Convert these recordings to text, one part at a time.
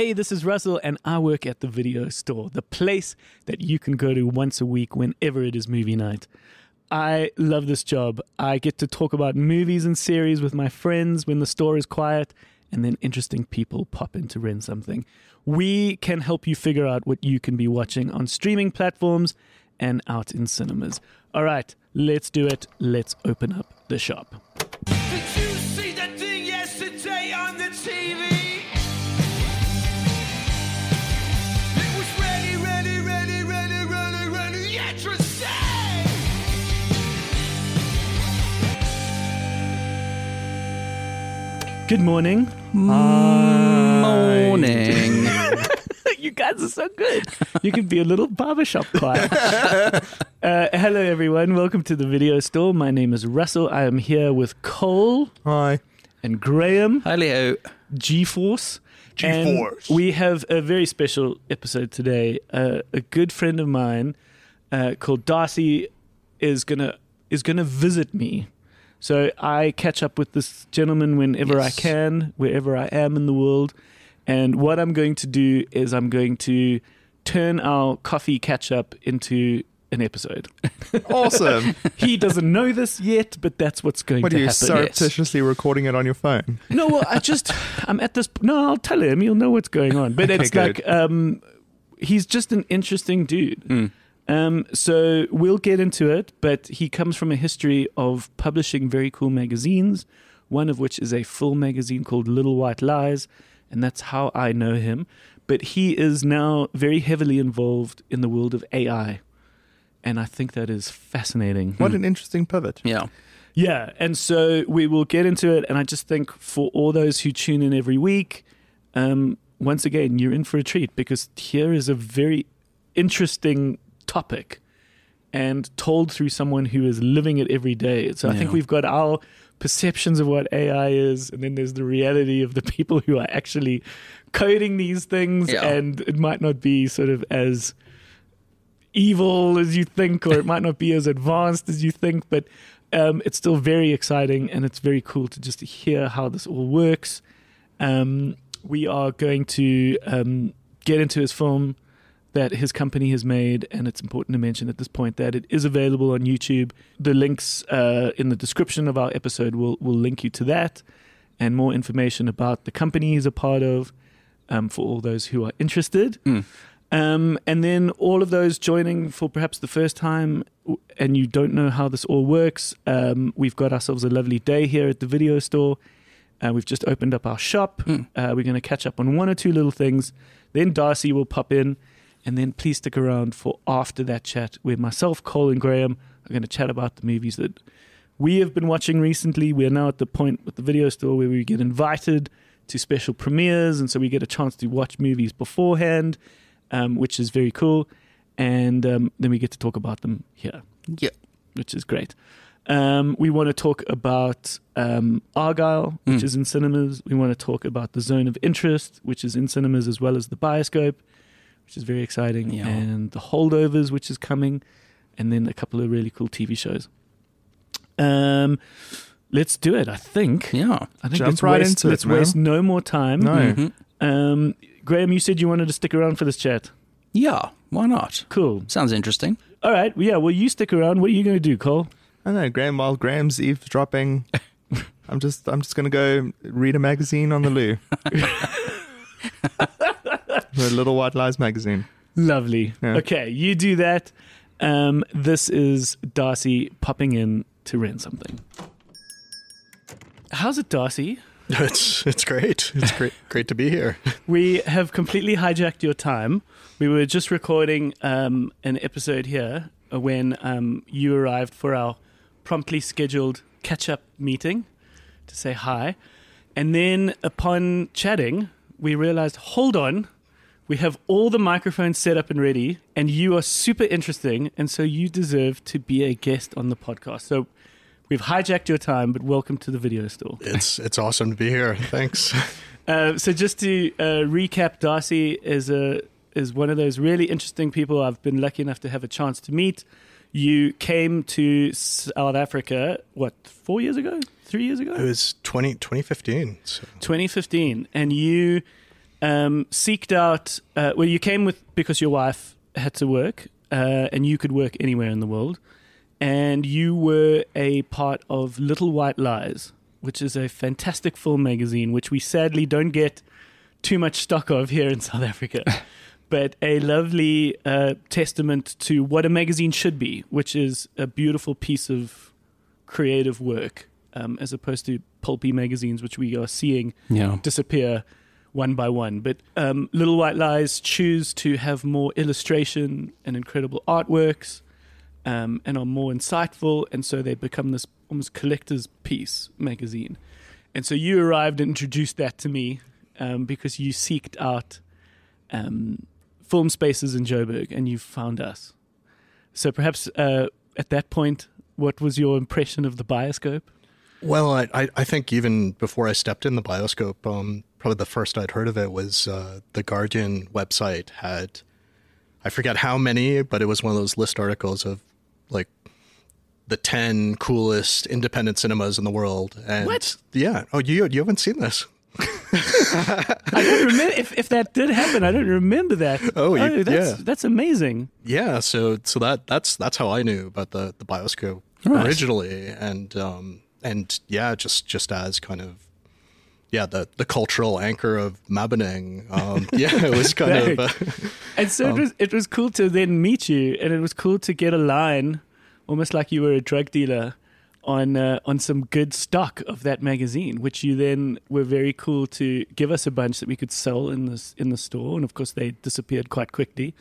Hey, this is Russell, and I work at the video store, the place that you can go to once a week whenever it is movie night. I love this job. I get to talk about movies and series with my friends when the store is quiet, and then interesting people pop in to rent something. We can help you figure out what you can be watching on streaming platforms and out in cinemas. All right, let's do it. Let's open up the shop. Good morning. Morning. you guys are so good. You can be a little barbershop choir. uh, hello, everyone. Welcome to the video store. My name is Russell. I am here with Cole Hi. and Graeme, Hi, Leo. G-Force. G-Force. we have a very special episode today. Uh, a good friend of mine uh, called D'Arcy is gonna is gonna visit me. So I catch up with this gentleman whenever Yes. I can, wherever I am in the world. And what I'm going to do is I'm going to turn our coffee catch up into an episode. Awesome. he doesn't know this yet, but that's what's going what to are you happen. surreptitiously recording it on your phone? No, well, I just I'm at this. No, I'll tell him. You'll know what's going on. But Okay, it's good. like um, he's just an interesting dude. Hmm. Um, so we'll get into it. But he comes from a history of publishing very cool magazines. One of which is a full magazine called Little White Lies, and that's how I know him. But he is now very heavily involved in the world of AI, and I think that is fascinating. What an interesting pivot. Yeah. Yeah, and so we will get into it. And I just think for all those who tune in every week, um, once again, you're in for a treat because here is a very interesting topic and told through someone who is living it every day. So I think we've got our perceptions of what AI is, and then there's the reality of the people who are actually coding these things, Yeah. and it might not be sort of as evil as you think, or it might not be as advanced as you think, but um, it's still very exciting and it's very cool to just hear how this all works. Um, we are going to um, get into his film that his company has made, and it's important to mention at this point that it is available on YouTube. The links uh, in the description of our episode will will link you to that, and more information about the company he's a part of um, for all those who are interested. Mm. Um, and then all of those joining for perhaps the first time and you don't know how this all works, um, we've got ourselves a lovely day here at the video store. Uh, we've just opened up our shop. Mm. Uh, we're going to catch up on one or two little things. Then D'Arcy will pop in. And then please stick around for after that chat where myself, Cole, and Graeme are going to chat about the movies that we have been watching recently. We're now at the point with the video store where we get invited to special premieres. And so we get a chance to watch movies beforehand um, which is very cool. And um, then we get to talk about them here, Yeah. which is great. Um, we want to talk about um, Argylle, which Mm. is in cinemas. We want to talk about The Zone of Interest, which is in cinemas as well as the Bioscope, which is very exciting. Yeah. And The Holdovers, which is coming. And then a couple of really cool TV shows. Um, let's do it, I think. Yeah. I think Jump let's right waste, into it, let's waste no more time. No. Mhm. Um, Graeme, you said you wanted to stick around for this chat. Yeah. Why not? Cool. Sounds interesting. All right. Well, Yeah. Well, you stick around. What are you going to do, Cole? I don't know, Graeme, while Graeme's eavesdropping, I'm just I'm just gonna go read a magazine on the loo. the Little White Lies magazine. Lovely. Yeah. Okay, you do that. Um, this is D'Arcy popping in to rent something. How's it, D'Arcy? It's it's great. It's great great to be here. We have completely hijacked your time. We were just recording um, an episode here when um, you arrived for our promptly scheduled catch up meeting to say hi. And then upon chatting, we realized hold on, we have all the microphones set up and ready, and you are super interesting. And so you deserve to be a guest on the podcast. So we've hijacked your time, but welcome to the video store. It's it's awesome to be here. Thanks. Uh, so just to uh, recap, D'Arcy is a is one of those really interesting people I've been lucky enough to have a chance to meet. You came to South Africa what four years ago, three years ago, It was 20, 2015. So 2015, and you um, seeked out. Uh, well, you came with because your wife had to work, uh, and you could work anywhere in the world, and you were a part of Little White Lies, which is a fantastic film magazine, which we sadly don't get too much stock of here in South Africa. But a lovely uh, testament to what a magazine should be, which is a beautiful piece of creative work, um, as opposed to pulpy magazines, which we are seeing Yeah. disappear one by one. But um, Little White Lies choose to have more illustration and incredible artworks um, and are more insightful. And so they become this almost collector's piece magazine. And so you arrived and introduced that to me um, because you seeked out um, film spaces in Joburg and you found us. So perhaps uh, at that point, what was your impression of the bioscope? Well, I, I, think even before I stepped in the bioscope, um, probably the first I'd heard of it was uh, the Guardian website had, I forget how many, but it was one of those list articles of like the 10 coolest independent cinemas in the world. And What? Yeah. Oh, you, you haven't seen this? I don't remember if, if that did happen. I don't remember that. Oh, you- that's yeah. that's amazing. Yeah, so so that that's that's how I knew about the the bioscope Right. originally, and um and yeah, just just as kind of yeah the the cultural anchor of Maboneng. Um, yeah, it was kind of uh, And so Um, it was it was cool to then meet you, and it was cool to get a line, almost like you were a drug dealer, on uh, on some good stock of that magazine, which you then were very cool to give us a bunch that we could sell in this in the store, and of course they disappeared quite quickly,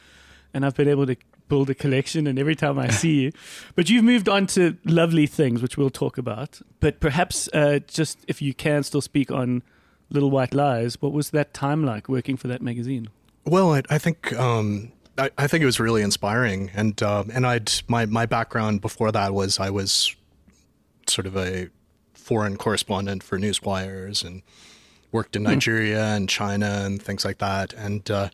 and I've been able to build a collection, and every time I see you, but you've moved on to lovely things, which we'll talk about. But perhaps uh, just if you can still speak on Little White Lies, what was that time like working for that magazine? Well, I, I think um, I, I think it was really inspiring, and um, and I'd my my background before that was I was sort of a foreign correspondent for newswires and worked in Nigeria and China and things like that, and uh,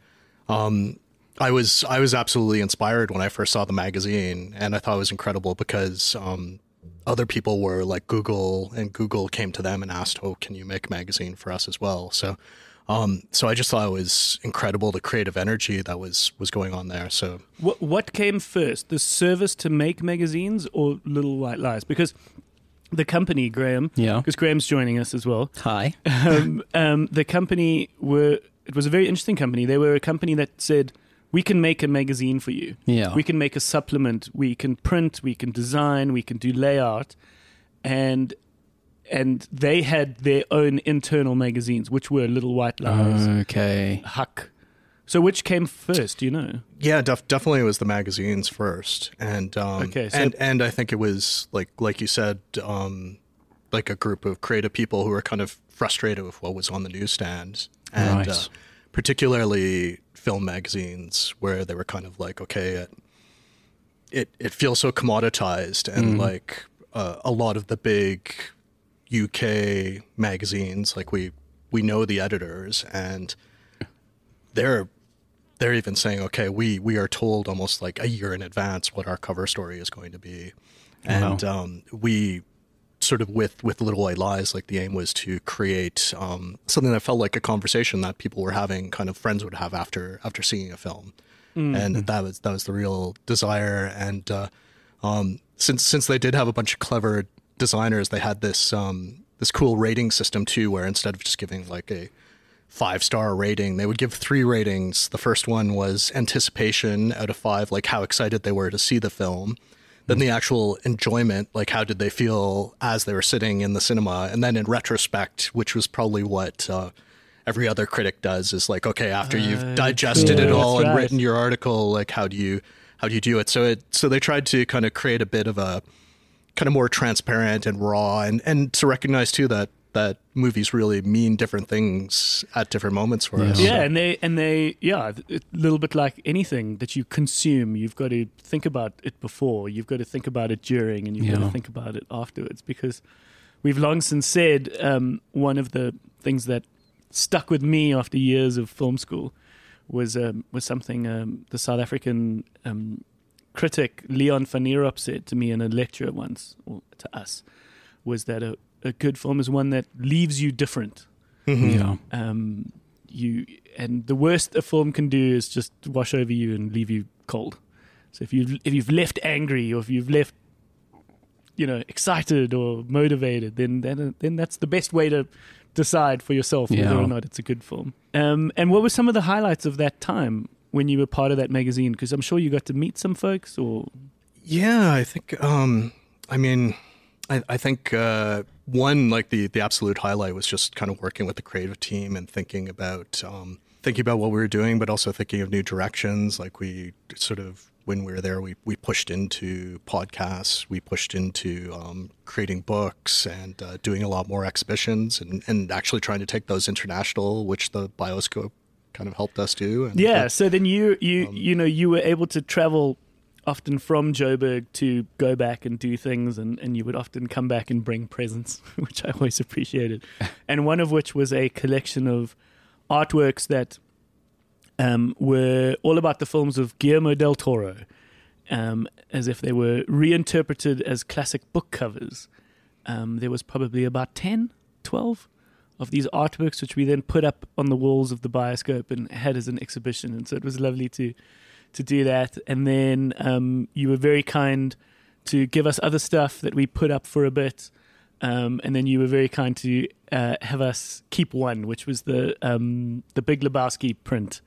um, I was I was absolutely inspired when I first saw the magazine, and I thought it was incredible because. Um, other people were like Google, and Google came to them and asked, "Oh, can you make a magazine for us as well?" So, um, so I just thought it was incredible the creative energy that was was going on there. So What what came first, the service to make magazines or Little White Lies? Because the company, Graeme, Yeah. because Graeme's joining us as well. Hi. Um, um, the company were it was a very interesting company. They were a company that said we can make a magazine for you. Yeah. We can make a supplement. We can print. We can design. We can do layout, and and they had their own internal magazines, which were Little White Lies, Okay. Huck. So which came first? Do you know? yeah, def- definitely it was the magazines first, and um, Okay, so- and and I think it was like like you said, um, like a group of creative people who were kind of frustrated with what was on the newsstands, and Right. uh, particularly film magazines where they were kind of like, okay, it it, it feels so commoditized, and like uh, a lot of the big UK magazines, like we we know the editors, and they're they're even saying, okay, we we are told almost like a year in advance what our cover story is going to be, and um, we sort of with with Little White Lies, like the aim was to create um, something that felt like a conversation that people were having, kind of friends would have after after seeing a film, and that was that was the real desire. And uh, um, since since they did have a bunch of clever designers, they had this um, this cool rating system too, where instead of just giving like a five star rating. They would give three ratings. The first one was anticipation out of five, like how excited they were to see the film. Then the actual enjoyment, like how did they feel as they were sitting in the cinema. And then in retrospect, which was probably what uh, every other critic does, is like, okay, after you've digested it cool. all That's and right. written your article, like how do you how do you do it? So it so they tried to kind of create a bit of a kind of more transparent and raw and and to recognize too that that movies really mean different things at different moments for us. Yeah, and they and they yeah, a little bit like anything that you consume, you've got to think about it before, you've got to think about it during, and you've got to think about it afterwards. Because we've long since said um, one of the things that stuck with me after years of film school was um, was something um, the South African um, critic Leon van Nierop said to me in a lecture once, or to us, was that a, a good film is one that leaves you different Yeah. um, you and the worst a film can do is just wash over you and leave you cold. So if you if you've left angry or if you've left you know excited or motivated, then then then that's the best way to decide for yourself whether or not it's a good film. Um, and what were some of the highlights of that time when you were part of that magazine? Because I'm sure you got to meet some folks or Yeah, I think. Um, I mean, I, I think uh, one like the the absolute highlight was just kind of working with the creative team and thinking about um, thinking about what we were doing, but also thinking of new directions. Like we sort of when we were there, we we pushed into podcasts, we pushed into um, creating books and uh, doing a lot more exhibitions, and and actually trying to take those international, which the Bioscope kind of helped us do. And, Yeah, uh, so then you you you know you were able to travel often from Joburg to go back and do things, and and you would often come back and bring presents, which I always appreciated, and one of which was a collection of artworks that um, were all about the films of Guillermo del Toro, um, as if they were reinterpreted as classic book covers. Um, there was probably about 10, 12 of these artworks, which we then put up on the walls of the bioscope and had as an exhibition. And so it was lovely to to do that. And then um, you were very kind to give us other stuff that we put up for a bit. Um, and then you were very kind to uh, have us keep one, which was the um, the Big Lebowski print,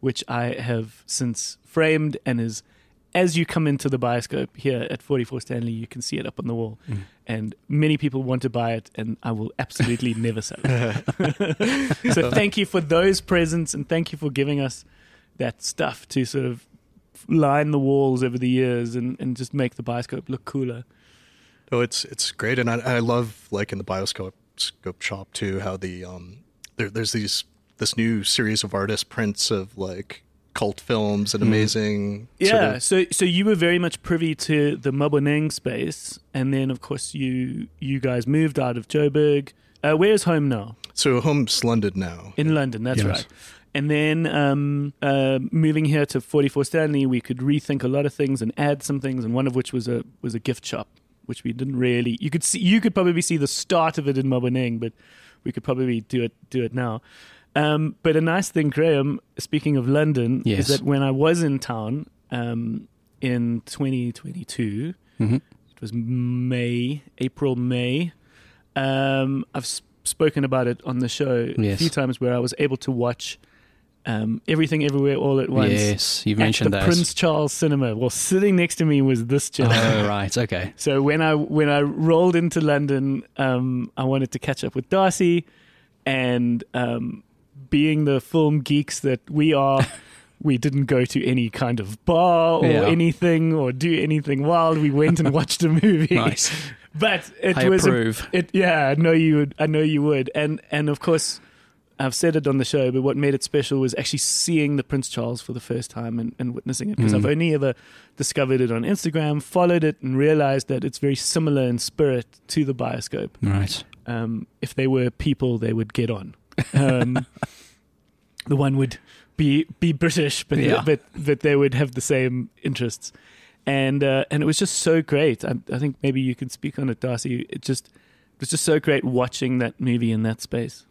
which I have since framed and is as you come into the bioscope here at 44 Stanley, you can see it up on the wall. And many people want to buy it, and I will absolutely never sell it. so thank you for those presents, and thank you for giving us that stuff to sort of line the walls over the years and, and just make the bioscope look cooler. No, it's it's great, and I, I love like in the bioscope scope shop too how the um there, there's these this new series of artist prints of like cult films and amazing sort Yeah, of- so so you were very much privy to the Maboneng space, and then of course you you guys moved out of Joburg. Uh, where's home now? so home's London now. In London, that's Yes. right. And then um, uh, moving here to 44 Stanley, we could rethink a lot of things and add some things, and one of which was a was a gift shop, which we didn't really. You could see, you could probably see the start of it in Maboneng, but we could probably do it do it now. Um, but a nice thing, Graeme, speaking of London, Yes. is that when I was in town um, in 2022, Mhm. it was May, April, May. Um, I've spoken about it on the show a few times where I was able to watch um, Everything Everywhere All at Once Yes, you've at mentioned the that. Prince Charles Cinema. Well, sitting next to me was this gentleman. Oh, right. Okay. So when I when I rolled into London, um, I wanted to catch up with D'Arcy, and um, being the film geeks that we are, we didn't go to any kind of bar or Yeah. anything or do anything wild. We went and watched a movie. Nice. But it I was a- approve. it yeah, I know you would. I know you would. And and of course, I've said it on the show. But what made it special was actually seeing the Prince Charles for the first time and, and witnessing it because Mm. I've only ever discovered it on Instagram, followed it, and realized that it's very similar in spirit to the Bioscope. Right. Um, if they were people, they would get on. Um, the one would be be British, but Yeah. but but they would have the same interests, and uh, and it was just so great. I, I think maybe you can speak on it, D'Arcy. It just it was just so great watching that movie in that space.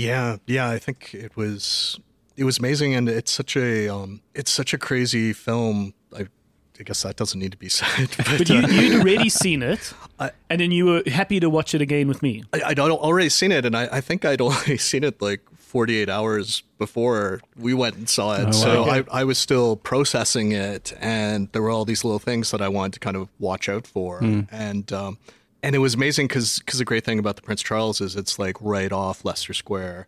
Yeah, yeah, I think it was it was amazing, and it's such a um, it's such a crazy film. I, I guess that doesn't need to be said, but, But you, uh, you'd already seen it, I- and then you were happy to watch it again with me. I, I'd already seen it, and I, I think I'd already seen it like 48 hours before we went and saw it. Oh, so wow. I, I was still processing it, and there were all these little things that I wanted to kind of watch out for, and um, and it was amazing because because the great thing about the Prince Charles is it's like right off Leicester Square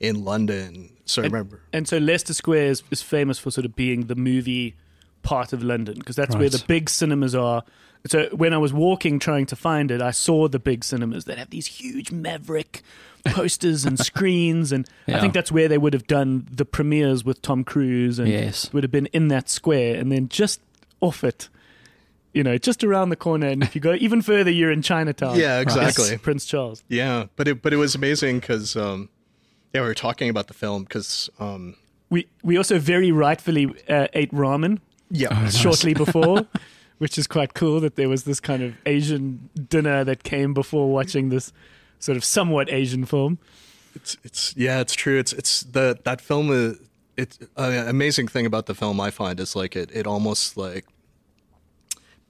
in London. So I remember. And so Leicester Square is, is famous for sort of being the movie part of London because that's where the big cinemas are. So when I was walking trying to find it, I saw the big cinemas that have these huge maverick posters and screens, and I think that's where they would have done the premieres with Tom Cruise, and Yes. would have been in that square, and then just off it. You know, just around the corner, and if you go even further, you're in Chinatown. Yeah, It's exactly. Prince Charles. Yeah, but it but it was amazing because um, yeah, we were talking about the film because um, We we also very rightfully uh, ate ramen yeah, shortly before, which is quite cool that there was this kind of Asian dinner that came before watching this sort of somewhat Asian film. It's it's yeah, it's true. It's it's the that film is it's uh, amazing thing about the film I find is like it it almost like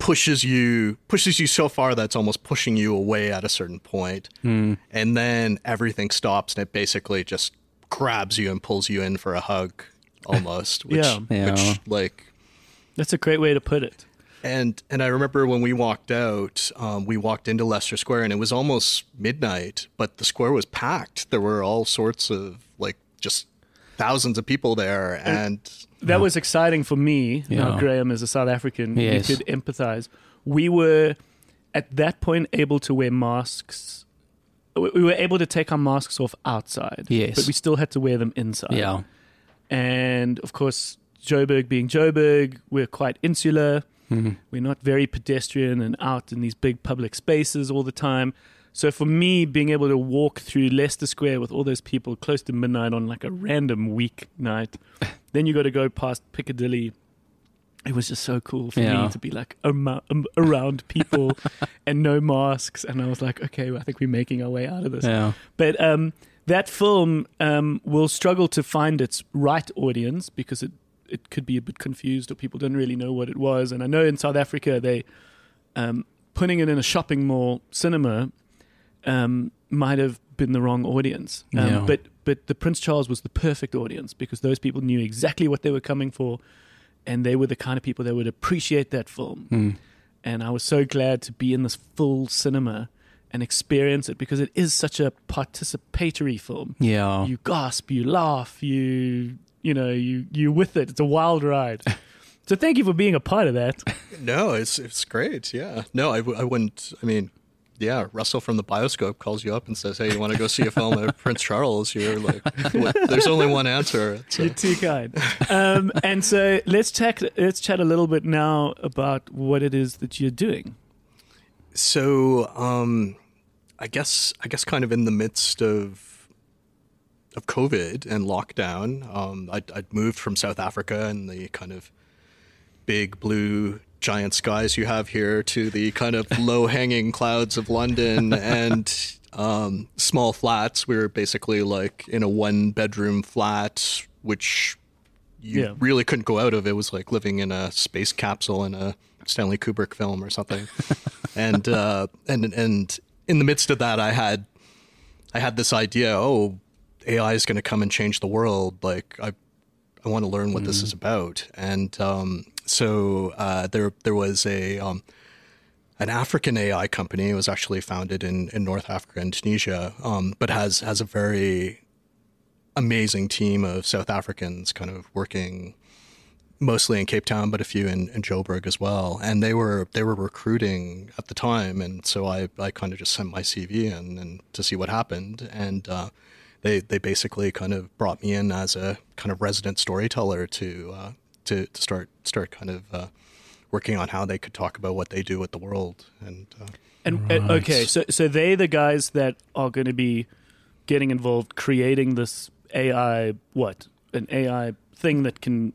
pushes you pushes you so far that's almost pushing you away at a certain point. Hmm. and then everything stops and it basically just grabs you and pulls you in for a hug almost which, Yeah. Yeah. which like That's a great way to put it. and and I remember when we walked out, um, we walked into Leicester Square, and it was almost midnight, but the square was packed. There were all sorts of like just thousands of people there, and That was exciting for me. Now, Graeme, as a South African, Yes. you could empathize. We were at that point able to wear masks. We we were able to take our masks off outside, Yes. but we still had to wear them inside. Yeah. And of course, Joburg being Joburg, we're quite insular. Mm-hmm. We're not very pedestrian and out in these big public spaces all the time. So for me, being able to walk through Leicester Square with all those people close to midnight on like a random weeknight, then you got to go past Piccadilly. It was just so cool for Yeah. me to be like um, around people and no masks. And I was like, okay, well, I think we're making our way out of this. Yeah. But um, that film um, will struggle to find its right audience because it it could be a bit confused or people don't really know what it was. And I know in South Africa they um, putting it in a shopping mall cinema um, might have been the wrong audience. Um, Yeah. But but the Prince Charles was the perfect audience because those people knew exactly what they were coming for, and they were the kind of people that would appreciate that film Hmm. and I was so glad to be in this full cinema and experience it because it is such a participatory film. Yeah. You gasp, you laugh, you you know, you you with it. It's a wild ride. so thank you for being a part of that. no, it's it's great. Yeah, no, I, w- I wouldn't. I mean, yeah, Russell from the Bioscope calls you up and says, "Hey, you want to go see a film at Prince Charles?" You're like, what? "There's only one answer." Uh, You're too kind. Um, and so let's chat. Let's chat a little bit now about what it is that you're doing. So, um, I guess I guess kind of in the midst of of COVID and lockdown, um, I'd, I'd moved from South Africa and the kind of big blue giant skies you have here to the kind of low hanging clouds of London and um, small flats. We were basically like in a one bedroom flat, which you Yeah. really couldn't go out of. It was like living in a space capsule in a Stanley Kubrick film or something. and uh, and and in the midst of that, I had I had this idea. Oh, AI is going to come and change the world. Like I I want to learn what this is about. And um, so uh, there there was a um, an African AI company. It was actually founded in, in North Africa and Tunisia, um, but has has a very amazing team of South Africans kind of working mostly in Cape Town, but a few in, in Joburg as well. And they were they were recruiting at the time, and so I, I kind of just sent my CV in and to see what happened. And uh, they they basically kind of brought me in as a kind of resident storyteller to uh, to to start start kind of uh, working on how they could talk about what they do with the world. And uh, And uh, okay, so so they the guys that are going to be getting involved creating this AI what an AI thing that can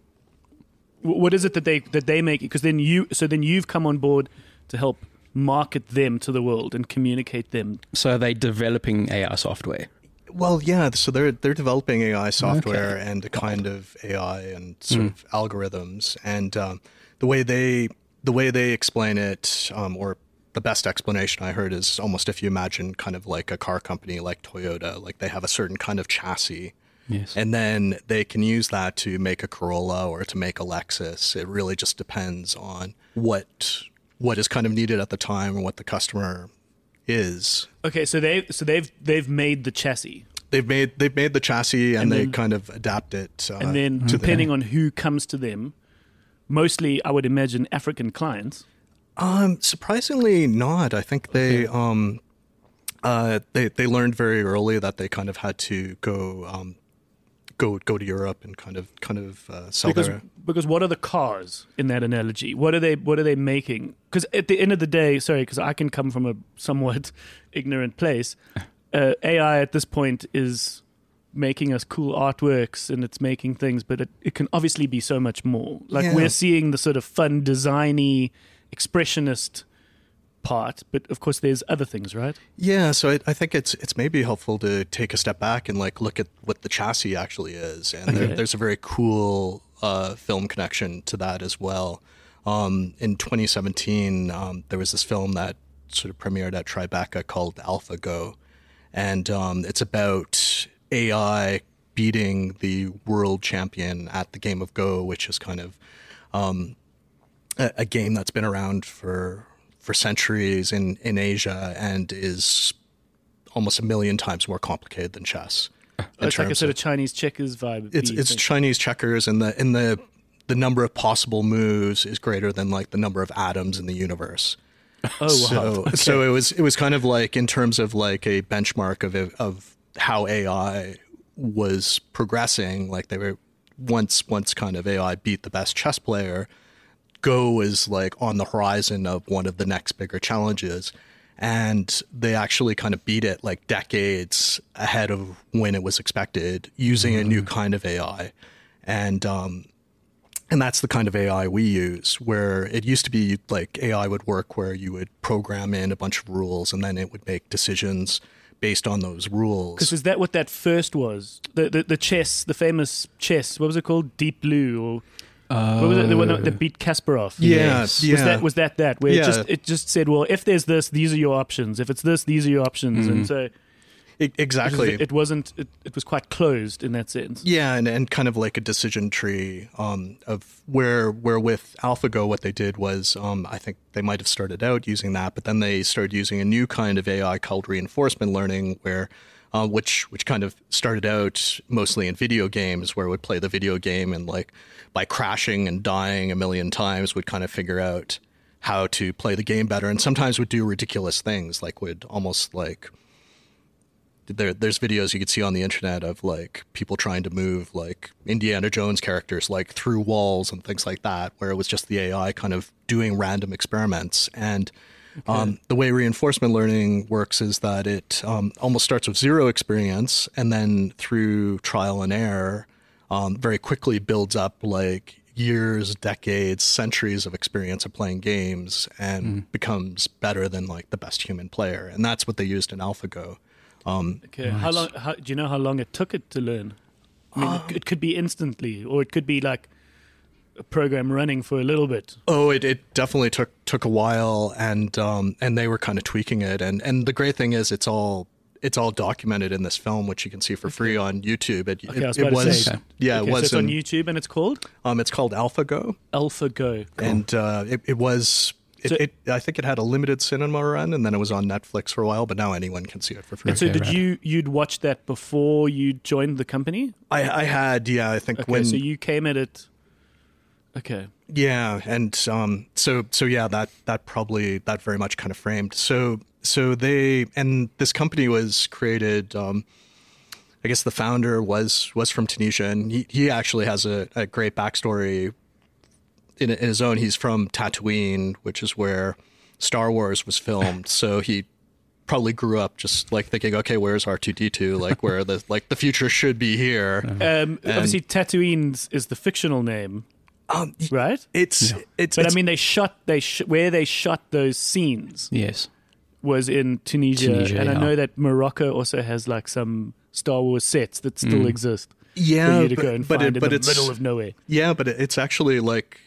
what is it that they that they make because then you so then you've come on board to help market them to the world and communicate them So are they developing AI software? Well, yeah. So they're they're developing AI software and a kind of AI and sort of algorithms, and um, the way they the way they explain it, um, or the best explanation I heard is almost if you imagine kind of like a car company like Toyota, like they have a certain kind of chassis. Yes. And then they can use that to make a Corolla or to make a Lexus. It really just depends on what what is kind of needed at the time and what the customer is. okay so they so they've they've made the chassis They've made they've made the chassis and, And they kind of adapt it. Uh, and then depending on who comes to them mostly i would imagine african clients um, surprisingly not. I think they um, uh, they they learned very early that they kind of had to go um, go go to Europe and kind of kind of uh, sell because their because what are the cars in that analogy? What are they what are they making? Because at the end of the day, sorry, because I can come from a somewhat ignorant place. Uh, AI at this point is making us cool artworks and it's making things, but it, it can obviously be so much more. Like Yeah. we're seeing the sort of fun, designy, expressionist part, but of course there's other things, right? Yeah, so I, I think it's it's maybe helpful to take a step back and like look at what the chassis actually is, and Okay. there, there's a very cool uh, film connection to that as well. Um, in 2017, um, there was this film that sort of premiered at Tribeca called AlphaGo, and um, it's about AI beating the world champion at the game of Go, which is kind of um, a, a game that's been around for for centuries in in Asia and is almost a million times more complicated than chess. it's like a sort of- of Chinese checkers vibe. it's it's? Chinese checkers, and the in the the number of possible moves is greater than like the number of atoms in the universe. oh wow. So Okay. so it was it was kind of like in terms of like a benchmark of of how AI was progressing. Like they were once once kind of AI beat the best chess player. Go is like on the horizon of one of the next bigger challenges. And they actually kind of beat it like decades ahead of when it was expected using a new kind of AI. And um, and that's the kind of AI we use, where it used to be like AI would work where you would program in a bunch of rules and then it would make decisions based on those rules. Because is that what that first was? The, the the chess, the famous chess. What was it called? Deep Blue, or what was it? The one that, that beat Kasparov. Yeah, Was yeah. that was that that where Yeah. it just it just said, well, if there's this, these are your options. If it's this, these are your options. And so E- exactly. it, it wasn't. It, it was quite closed in that sense. Yeah, and, and kind of like a decision tree um, of where where with AlphaGo what they did was um, I think they might have started out using that, but then they started using a new kind of AI called reinforcement learning, where uh, which which kind of started out mostly in video games, where it would play the video game and like by crashing and dying a million times would kind of figure out how to play the game better, and sometimes would do ridiculous things, like would almost like there, there's videos you could see on the internet of like people trying to move like Indiana Jones characters like through walls and things like that, where it was just the AI kind of doing random experiments. And um, the way reinforcement learning works is that it um, almost starts with zero experience and then through trial and error, um, very quickly builds up like years, decades, centuries of experience of playing games and becomes better than like the best human player. And that's what they used in AlphaGo. Um, Okay. How long? How, do you know how long it took it to learn? I mean, Um, it, it could be instantly, or it could be like a program running for a little bit. Oh, it, it definitely took took a while, and um, and they were kind of tweaking it, and and the great thing is it's all it's all documented in this film, which you can see for free on YouTube. It, Okay, it, I was it about to was say. Okay. yeah, okay, it was so it's on YouTube and it's called um, it's called AlphaGo, AlphaGo. and uh, it, it was. It, So- it, I think it had a limited cinema run, and then it was on Netflix for a while. But now anyone can see it for free. And so, Okay, did right. you you'd watch that before you joined the company? I, I had, yeah, I think Okay, when so you came at it. Okay. Yeah, and um, so so yeah, that that probably that very much kind of framed. So so they and this company was created. Um, I guess the founder was was from Tunisia, and he, he actually has a, a great backstory in, in his own. He's from Tataouine, which is where Star Wars was filmed. so he probably grew up just like thinking, okay, where's R two D two? Like where the like the future should be here. Um, obviously, Tatooine is the fictional name, Um, right? it's it's But it's, I mean, they shot they sh- where they shot those scenes Yes. Was in Tunisia, Tunisia, and I know that Morocco also has like some Star Wars sets that still Mm. exist yeah, for you to but, go and but find it, but in it's the middle of nowhere. Yeah, but it- it's actually like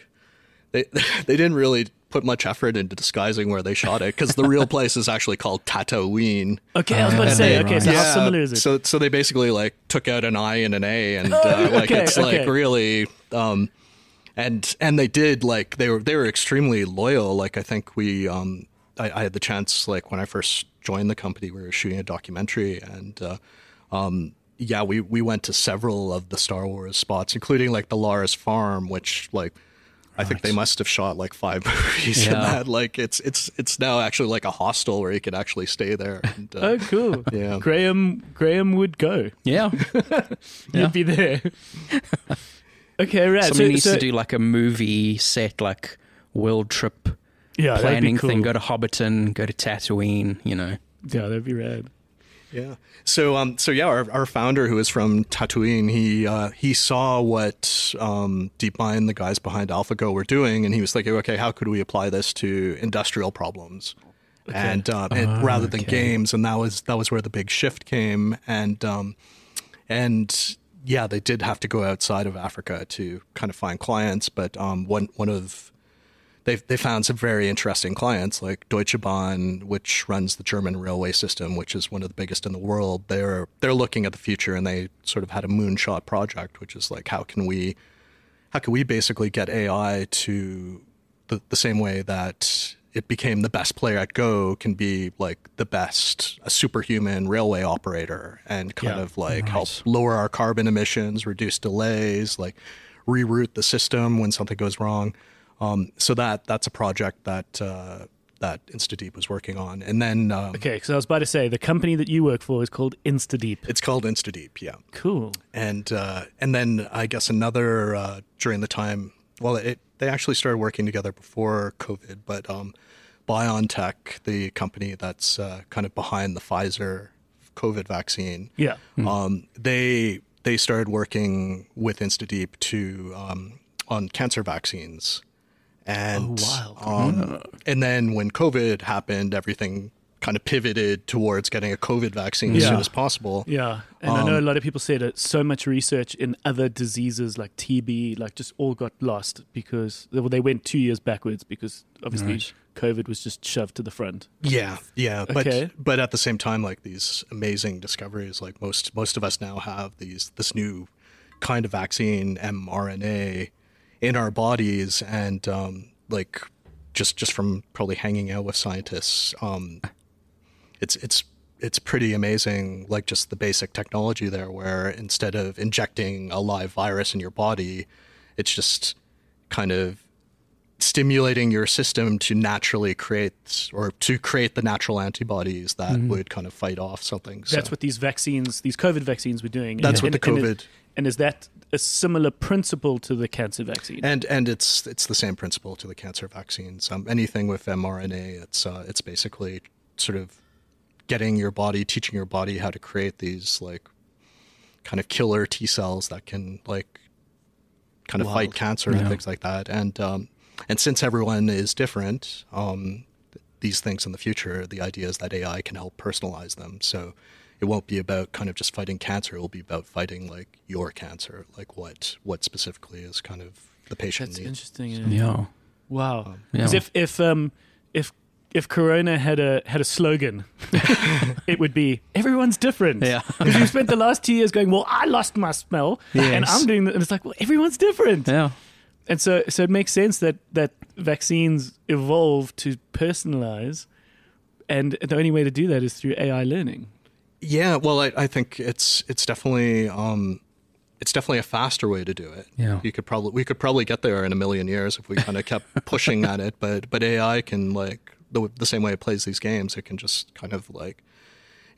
they they didn't really put much effort into disguising where they shot it because the real place is actually called Tataouine. Okay, I was about to say. right. Okay, so how similar is it? So so they basically like took out an I and an A, and uh, like okay, it's okay. like really. Um, and and they did like they were they were extremely loyal. Like I think we um I, I had the chance like when I first joined the company, we were shooting a documentary, and uh, um yeah we we went to several of the Star Wars spots, including like the Lars farm, which like. I think they must have shot like five movies in that. Like it's it's it's now actually like a hostel where you can actually stay there. And, uh, oh, cool. Yeah. Graeme Graeme would go. Yeah. Yeah. You'd be there. okay, right. Somebody so, needs so, to do like a movie set, like world trip yeah, planning cool. thing. Go to Hobbiton, go to Tataouine. You know. yeah, that'd be rad. Yeah. So um so yeah, our, our founder who is from Tatooine, he uh, he saw what um DeepMind, the guys behind AlphaGo, were doing, and he was thinking, okay, how could we apply this to industrial problems? and um, and rather than okay. games, and that was that was where the big shift came, and um, and yeah, they did have to go outside of Africa to kind of find clients, but um, one one of they they found some very interesting clients like Deutsche Bahn, which runs the German railway system, which is one of the biggest in the world. They're they're looking at the future, and they sort of had a moonshot project, which is like how can we how can we basically get AI to the, the same way that it became the best player at Go can be like the best a superhuman railway operator and kind Yeah. of like help lower our carbon emissions, reduce delays, like reroute the system when something goes wrong. Um, so that that's a project that uh, that InstaDeep was working on, and then um, Okay, because I was about to say the company that you work for is called InstaDeep. it's called InstaDeep. Yeah. Cool. and uh, and then I guess another uh, during the time. Well, it they actually started working together before COVID, but um, BioNTech, the company that's uh, kind of behind the Pfizer COVID vaccine, Yeah. um, they they started working with InstaDeep to um, on cancer vaccines, and Oh, um, and then when COVID happened, everything kind of pivoted towards getting a COVID vaccine as soon as possible. Yeah, and I know Um, a lot of people say that so much research in other diseases like TB, like just all got lost because well, they went two years backwards because obviously Right. COVID was just shoved to the front. Yeah, yeah, but Okay. but at the same time, like these amazing discoveries, like most most of us now have these this new kind of vaccine mRNA in our bodies, and um, like just just from probably hanging out with scientists, um, it's it's it's pretty amazing. Like just the basic technology there, where instead of injecting a live virus in your body, it's just kind of stimulating your system to naturally create or to create the natural antibodies that would kind of fight off something. So That's what these vaccines, these COVID vaccines, were doing. That's And- what the and- and COVID- is- And is that a similar principle to the cancer vaccine? and and it's it's the same principle to the cancer vaccines. Um, anything with mRNA, it's uh, it's basically sort of getting your body, teaching your body how to create these like kind of killer T cells that can like kind of fight Wild. cancer and things like that. And um, and since everyone is different, um, th- these things in the future, the idea is that AI can help personalize them. So it won't be about kind of just fighting cancer. It will be about fighting like your cancer, like what what specifically is kind of the patient That's needs. interesting. yeah. Yeah. Wow. Um, Because Yeah. if if um if if Corona had a had a slogan, it would be everyone's different. Yeah. Because you spent the last two years going, well, I lost my smell, and I'm doing, the, and it's like, well, everyone's different. Yeah. And so so it makes sense that that vaccines evolve to personalize, and the only way to do that is through AI learning. Yeah, well, I, I think it's it's definitely um, it's definitely a faster way to do it. Yeah. you could probably we could probably get there in a million years if we kind of kept pushing at it. But but AI can like the the same way it plays these games, it can just kind of like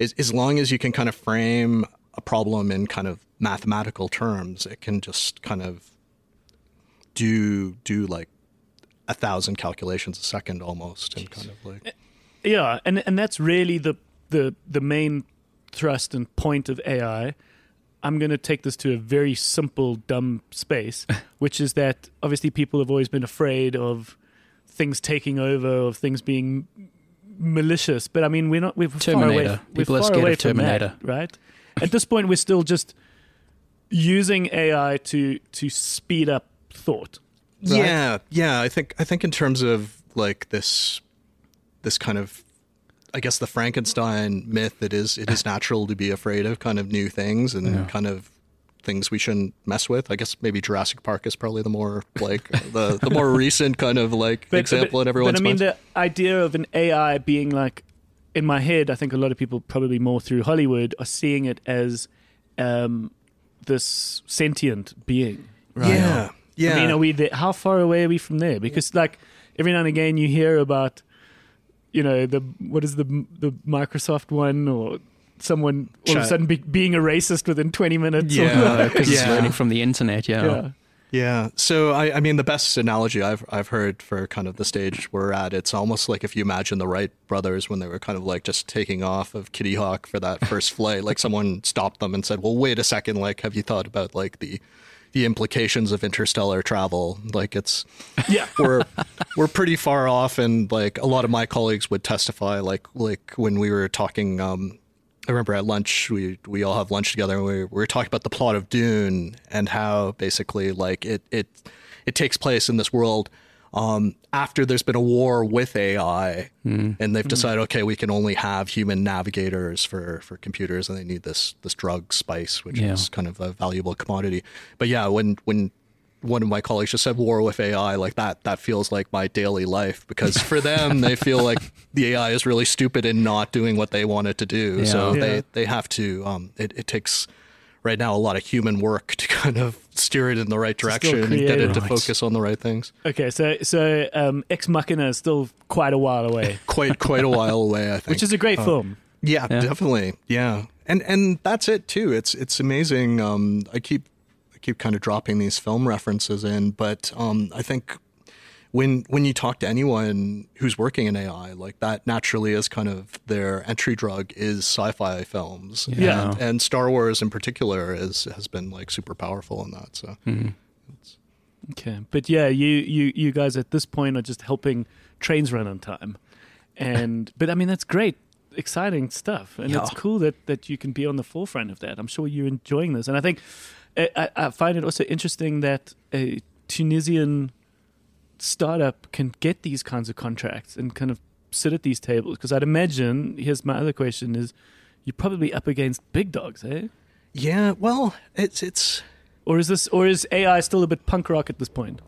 as as long as you can kind of frame a problem in kind of mathematical terms, it can just kind of do do like a thousand calculations a second almost, and kind of like Yeah, and and that's really the the the main thrust and point of AI. I'm going to take this to a very simple, dumb space, which is that obviously people have always been afraid of things taking over, of things being malicious. But I mean, we're not. We're far away. We're People are far scared away of from that, Terminator. right? At this point, we're still just using AI to to speed up thought. right? Yeah, yeah. I think I think in terms of like this this kind of I guess the Frankenstein myth it is it is natural to be afraid of kind of new things and Yeah. kind of things we shouldn't mess with. I guess maybe Jurassic Park is probably the more like the the more recent kind of like example in everyone's But I mean, minds. the idea of an AI being like, in my head, I think a lot of people, probably more through Hollywood, are seeing it as um, this sentient being. Right? Yeah, yeah. I mean, are we there? How far away are we from there? Because like every now and again, you hear about, you know, the what is the the Microsoft one or someone all of a sudden be, being a racist within twenty minutes. Yeah. Because it's Yeah. learning from the internet. Yeah. yeah. Yeah. So I, I mean, the best analogy I've I've heard for kind of the stage we're at, it's almost like if you imagine the Wright brothers when they were kind of like just taking off of Kitty Hawk for that first flight, like someone stopped them and said, "Well, wait a second, like, have you thought about like the the implications of interstellar travel. Like it's Yeah. we're we're pretty far off, and like a lot of my colleagues would testify. Like like when we were talking, um, I remember at lunch we we all have lunch together, and we, we were talking about the plot of Dune and how basically like it it it takes place in this world. Um, after there's been a war with AI, and they've decided, okay, we can only have human navigators for, for computers, and they need this this drug spice, which Yeah. is kind of a valuable commodity. But yeah, when when one of my colleagues just said war with AI like that that feels like my daily life because for them they feel like the AI is really stupid and not doing what they want it to do so Yeah. they they have to um it, it takes right now a lot of human work to kind of steer it in the right direction and get it it. to focus on the right things Okay, so so um, Ex Machina is still quite a while away, quite quite a while away I think which is a great film. Yeah, Yeah. definitely. Yeah. And and that's it too. It's it's amazing. Um I keep I keep kind of dropping these film references in, but um I think when when you talk to anyone who's working in AI, like that naturally is kind of their entry drug is sci-fi films. Yeah. And, and Star Wars in particular is has been like super powerful in that. So mm-hmm. Okay, but yeah, you you you guys at this point are just helping trains run on time, and but I mean that's great, exciting stuff, and it's cool that that you can be on the forefront of that. I'm sure you're enjoying this, and I think I I find it also interesting that a Tunisian startup can get these kinds of contracts and kind of sit at these tables because I'd imagine. Here's my other question: is you're probably up against big dogs, eh? yeah, well, it's it's Or is this, or is AI still a bit punk rock at this point?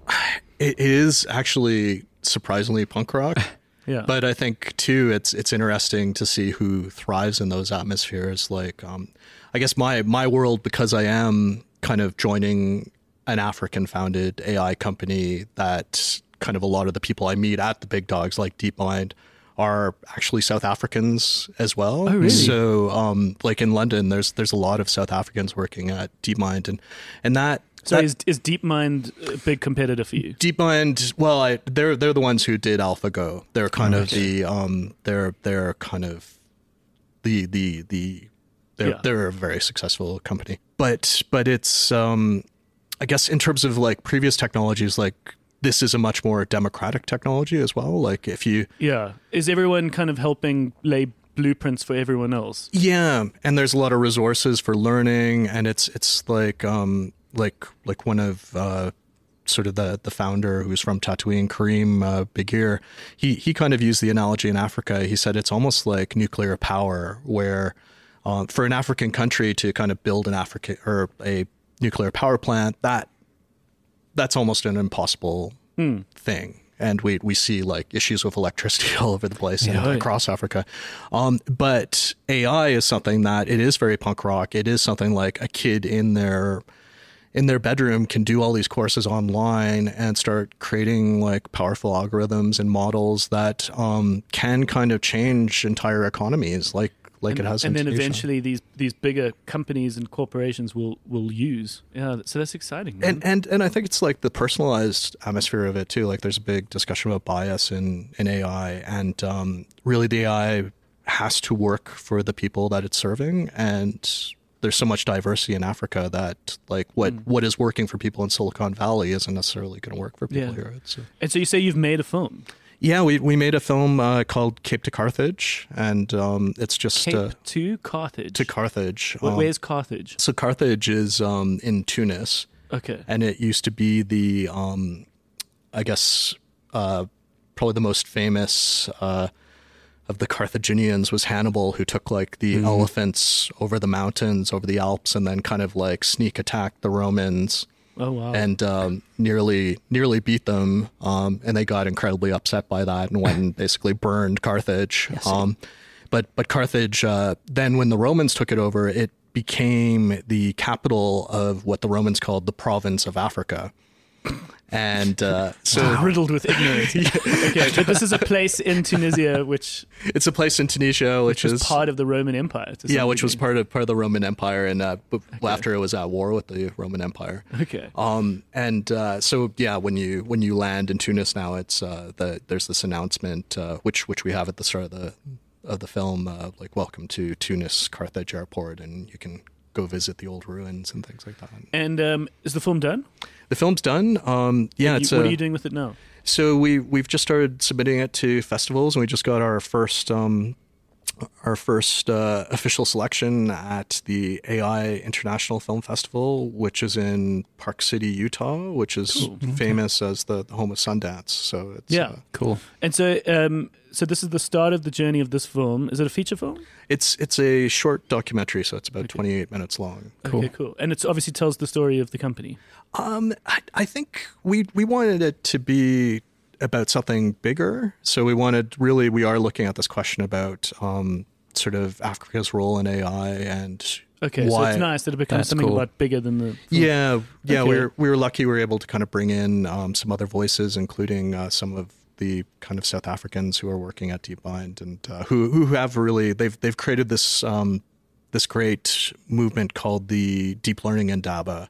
it is actually surprisingly punk rock. Yeah, But I think too, it's it's interesting to see who thrives in those atmospheres. Like, um, I guess my my world because I am kind of joining an African-founded AI company that kind of a lot of the people I meet at the big dogs, like DeepMind, are actually South Africans as well. Oh, really? So, um, like in London, there's there's a lot of South Africans working at DeepMind, and and that. So that- is, is DeepMind a big competitor for you? DeepMind, well, I, they're they're the ones who did AlphaGo. They're kind of the um, they're they're kind of the the the they're Yeah. they're a very successful company. But but it's um, I guess in terms of like previous technologies, like this is a much more democratic technology as well. Like if you Yeah. Is everyone kind of helping lay blueprints for everyone else? Yeah, and there's a lot of resources for learning, and it's it's like um like like one of uh, sort of the the founder who's from Tataouine, Karim uh, Beguir. He he kind of used the analogy in Africa. He said it's almost like nuclear power, where um, for an African country to kind of build an African or a nuclear power plant, that that's almost an impossible thing. And we we see like issues with electricity all over the place and Yeah. Right. across Africa. Um, but AI is something that it is very punk rock. It is something like a kid in their in their bedroom can do all these courses online and start creating like powerful algorithms and models that um, can kind of change entire economies, like like and, it has. and then eventually these these bigger companies and corporations will will use. Yeah, so that's exciting. Man. and and and I think it's like the personalized atmosphere of it too. Like there's a big discussion about bias in in AI, and um, really the AI has to work for the people that it's serving, and there's so much diversity in Africa that like what Hmm. what is working for people in Silicon Valley isn't necessarily going to work for people Yeah. here. Uh, and so you say you've made a film, yeah, we we made a film uh, called Cape to Carthage, and um, it's just Cape uh, to Carthage. to Carthage. Um, Where's Carthage? so Carthage is um, in Tunis. Okay. and it used to be the um i guess uh probably the most famous uh of the carthaginians was hannibal who took like the elephants over the mountains over the alps and then kind of like sneak attacked the romans Oh wow. and um, nearly nearly beat them um, and they got incredibly upset by that and went and basically burned carthage. Um, but but carthage uh, then when the romans took it over it became the capital of what the romans called the province of africa and uh, so riddled with ignorance. okay, but this is a place in Tunisia which it's a place in tunisia which, was is part of the Roman Empire. to yeah which was part of part of the roman empire and uh, b- after it was at war with the roman empire Okay. Um, and uh, so yeah, when you when you land in Tunis now, it's uh, the there's this announcement uh, which which we have at the start of the of the film, uh, like welcome to Tunis Carthage Airport, and you can go visit the old ruins and things like that. And um, is the film done? The film's done. Um, yeah, You- it's what a- are you doing with it now? So we we've just started submitting it to festivals, and we just got our first um, our first uh, official selection at the AI International Film Festival, which is in Park City, Utah, which is Cool. famous as the, the home of Sundance. So it's Yeah. uh, Cool. And so, um, so this is the start of the journey of this film. Is it a feature film? it's it's a short documentary, so it's about twenty eight minutes long. Cool. Okay, cool. And it obviously tells the story of the company. Um, I, I think we we wanted it to be about something bigger. So we wanted really we are looking at this question about um, sort of Africa's role in AI and Okay, so it's nice that it becomes That's something cool. a lot bigger than the. film. Yeah, yeah, Okay. we were we were lucky. We were able to kind of bring in um, some other voices, including uh, some of the kind of South Africans who are working at DeepMind and uh, who who have really they've they've created this um, this great movement called the Deep Learning Indaba,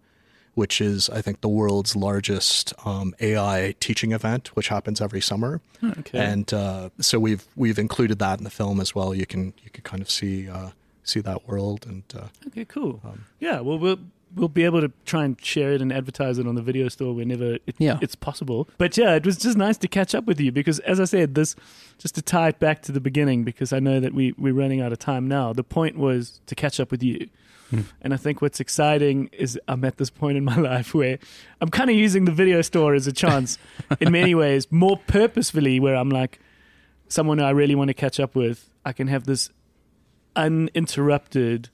which is I think the world's largest um, AI teaching event, which happens every summer. Okay. And uh, so we've we've included that in the film as well. You can you can kind of see uh, see that world and. Uh, Okay, cool. Um, yeah, well, we'll we'll be able to try and share it and advertise it on the video store whenever it, Yeah. it's possible. But yeah, it was just nice to catch up with you because, as I said, this just to tie it back to the beginning because I know that we we're running out of time now. The point was to catch up with you. Hmm. And I think what's exciting is I'm at this point in my life where I'm kind of using the video store as a chance in many ways, more purposefully, where I'm like, someone I really want to catch up with, I can have this uninterrupted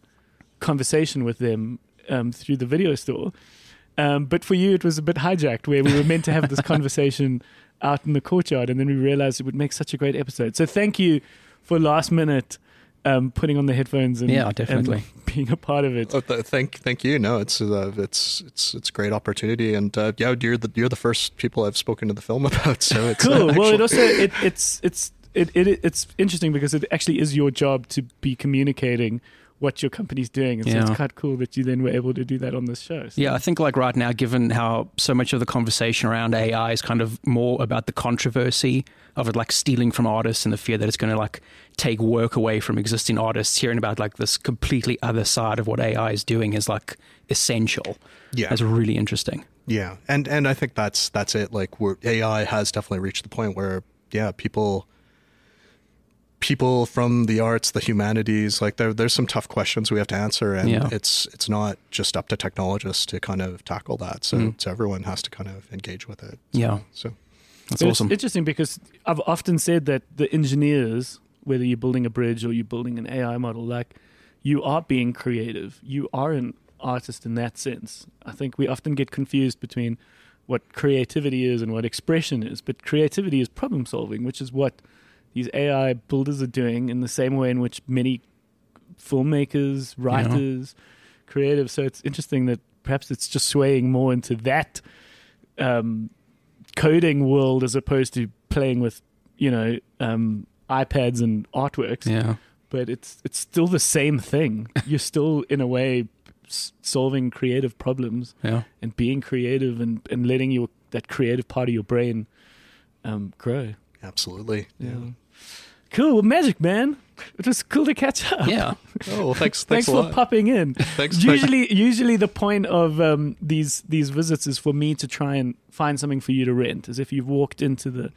conversation with them um, through the video store. Um, but for you, it was a bit hijacked, where we were meant to have this conversation out in the courtyard, and then we realized it would make such a great episode. So thank you for last minute um, putting on the headphones and Yeah, definitely. and being a part of it. Oh, th- thank, thank you. No, it's uh, it's it's it's a great opportunity, and uh, yeah, you're the you're the first people I've spoken to the film about. So it's uh, cool. well, it also it, it's it's it, it it's interesting because it actually is your job to be communicating what your company's doing, and so Yeah. it's quite cool that you then were able to do that on this show. So- Yeah, I think like right now, given how so much of the conversation around AI is kind of more about the controversy of it like stealing from artists and the fear that it's going to like take work away from existing artists, hearing about like this completely other side of what AI is doing is like essential. yeah, That's really interesting. yeah, and and I think that's that's it. Like, we're, AI has definitely reached the point where yeah, people people from the arts, the humanities, like there there's some tough questions we have to answer, and Yeah. it's it's not just up to technologists to kind of tackle that. So, Mm. so everyone has to kind of engage with it. So, Yeah. So That's But awesome. It's interesting because I've often said that the engineers, whether you're building a bridge or you're building an AI model, like you are being creative. You are an artist in that sense. I think we often get confused between what creativity is and what expression is. But creativity is problem solving, which is what these AI builders are doing in the same way in which many filmmakers, writers, creatives. So it's interesting that perhaps it's just swaying more into that um, coding world as opposed to playing with, you know, um, iPads and artworks. yeah. But it's it's still the same thing. You're still in a way solving creative problems Yeah. and being creative and, and letting your that creative part of your brain um, grow. absolutely, Yeah. Cool, well, magic man. It was cool to catch up. Yeah. Oh, well, thanks, Thanks thanks, a for lot. popping in. Thanks. usually usually the point of um, these these visits is for me to try and find something for you to rent as if you've walked into the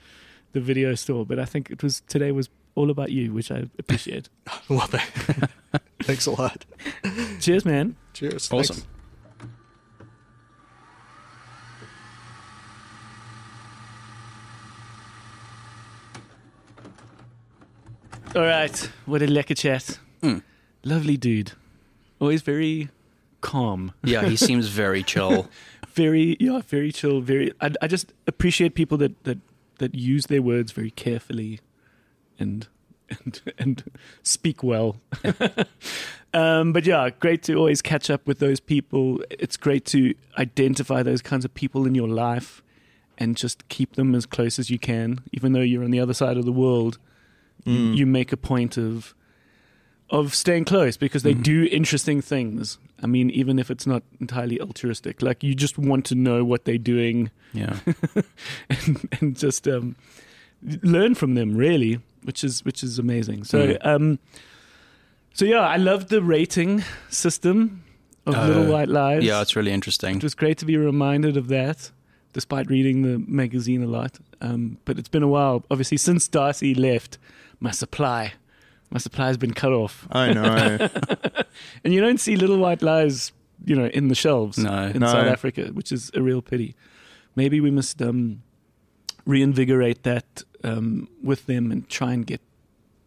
the video store but i think it was today was all about you which i appreciate well, th- thanks a lot. cheers man Cheers. Awesome. Thanks. Right what a lekker chat Mm. lovely dude always very calm Yeah. He seems very chill. very yeah very chill very i, I just appreciate people that that that use their words very carefully and and and speak well um but yeah great to always catch up with those people it's great to identify those kinds of people in your life and just keep them as close as you can even though you're on the other side of the world Mm. you make a point of of staying close because they Mhm. do interesting things. I mean, even if it's not entirely altruistic, like you just want to know what they're doing Yeah. and, and just um, learn from them, really, which is which is amazing. So, Mm. um, so yeah, I love the rating system. of Uh, Little White Lies. Yeah, it's really interesting. It was great to be reminded of that, despite reading the magazine a lot. Um, but it's been a while. Obviously, since D'Arcy left, my supply, my supply has been cut off, I know. and you don't see Little White Lies, you know, in the shelves No. in No. South Africa, which is a real pity. Maybe we must um, reinvigorate that um, with them and try and get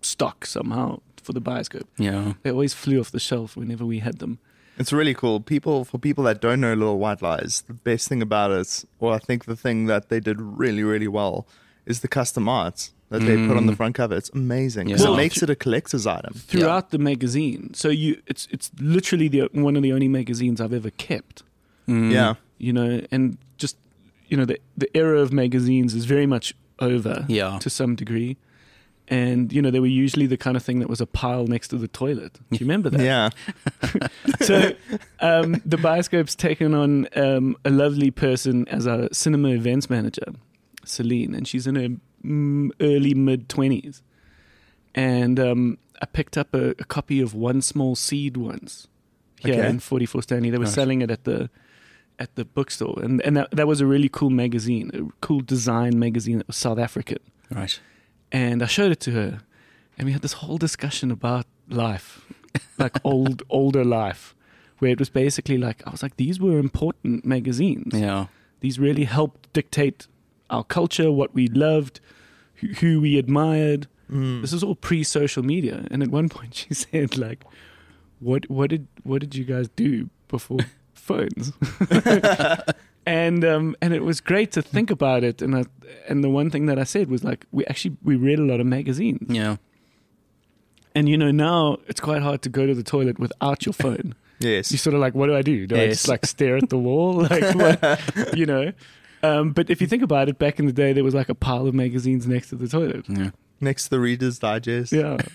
stock somehow for the bioscope. Yeah. They always flew off the shelf whenever we had them. It's really cool. People for people that don't know Little White Lies, the best thing about it, or I think the thing that they did really, really well, is the custom art that they put on the front cover. It's amazing. 'cause Yeah. it Well, makes it a collector's item. throughout the magazine. So you, it's it's literally the one of the only magazines I've ever kept. Mm. Yeah. You know, and just you know the the era of magazines is very much over Yeah. to some degree. And you know they were usually the kind of thing that was a pile next to the toilet. Do you remember that? Yeah. so um, the bioscope's taken on um, a lovely person as our cinema events manager, Celine, and she's in her mm, early mid twenties. And um, I picked up a, a copy of One Small Seed once here Okay. in Forty Four Stanley. They were Nice. selling it at the at the bookstore, and and that, that was a really cool magazine, a cool design magazine that was South African Right. and I showed it to her, and we had this whole discussion about life, like old older life, where it was basically like I was like, these were important magazines. Yeah. These really helped dictate our culture, what we loved, who, who we admired. Mm. This is all pre-social media, and at one point she said, like, what what did what did you guys do before phones? and um, and it was great to think about it. And I, and the one thing that I said was like, we actually we read a lot of magazines, Yeah. and you know now it's quite hard to go to the toilet without your phone. Yes. you sort of like, what do I do? Do I just like stare at the wall, like what, you know? Um, but if you think about it, back in the day, there was like a pile of magazines next to the toilet. Yeah. Next to the Reader's Digest. Yeah.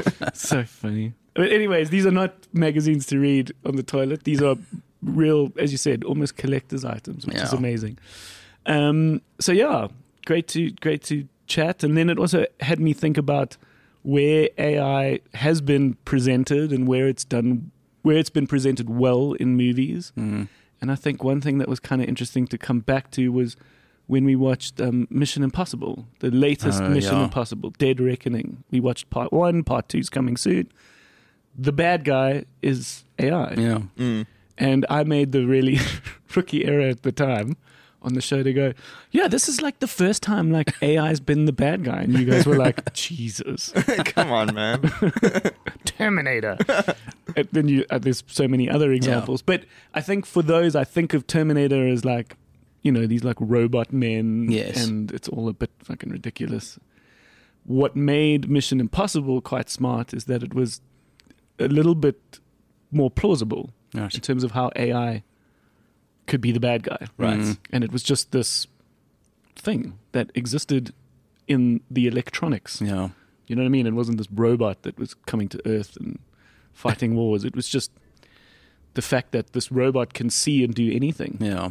so funny. But anyways, these are not magazines to read on the toilet. These are real, as you said, almost collector's items, which is amazing. Um, so yeah, great to great to chat. And then it also had me think about where AI has been presented and where it's done where it's been presented well in movies. Mm. And I think one thing that was kind of interesting to come back to was when we watched um, Mission Impossible, the latest Oh, Mission yeah. Impossible, Dead Reckoning. We watched part one, part two's coming soon. The bad guy is AI. Yeah. Mm. And I made the really rookie error at the time on the show to go, yeah, this is like the first time like AI's been the bad guy. And you guys were like, Jesus, Come on, man. Terminator. and then you, uh, there's so many other examples. But I think for those, I think of Terminator as like, you know, these like robot men. Yes. And it's all a bit fucking ridiculous. What made Mission Impossible quite smart is that it was a little bit more plausible Right. in terms of how AI could be the bad guy. Right. Mm. And it was just this thing that existed in the electronics. Yeah. You know what I mean? It wasn't this robot that was coming to Earth and fighting wars. It was just the fact that this robot can see and do anything. Yeah.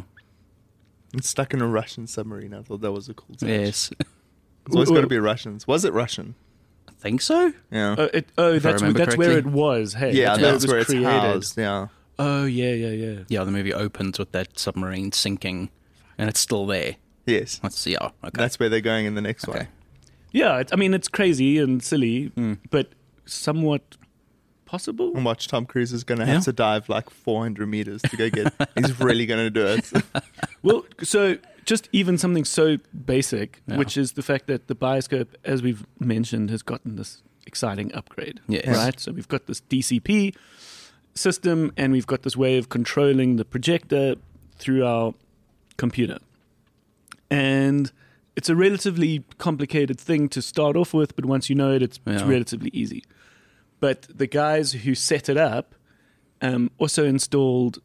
It's stuck in a Russian submarine. I thought that was a cool touch. Yes. It's always got to be Russians. Was it Russian? I think so. Yeah. Uh, it, oh, If I that's remember that's where it was. Hey, yeah, that's, that's, where where it it's was created. housed. Yeah. Oh yeah, yeah, yeah. Yeah, the movie opens with that submarine sinking, and it's still there. Yes. Let's yeah. Okay. That's where they're going in the next Okay. one. Yeah, it, I mean it's crazy and silly, Mm. but somewhat possible. And watch Tom Cruise is going to Yeah. have to dive like 400 meters to go get. he's really going to do it. Well, so just even something so basic, Yeah. which is the fact that the bioscope, as we've mentioned, has gotten this exciting upgrade. Yes. Right? So we've got this DCP system and we've got this way of controlling the projector through our computer. And it's a relatively complicated thing to start off with, but once you know it, it's, it's relatively easy. But the guys who set it up um, also installed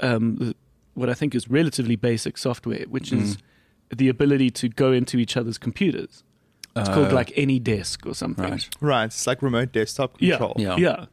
um, the- what I think is relatively basic software, which is the ability to go into each other's computers. It's called like AnyDesk or something. right. right. It's like remote desktop control. Yeah. yeah. Yeah.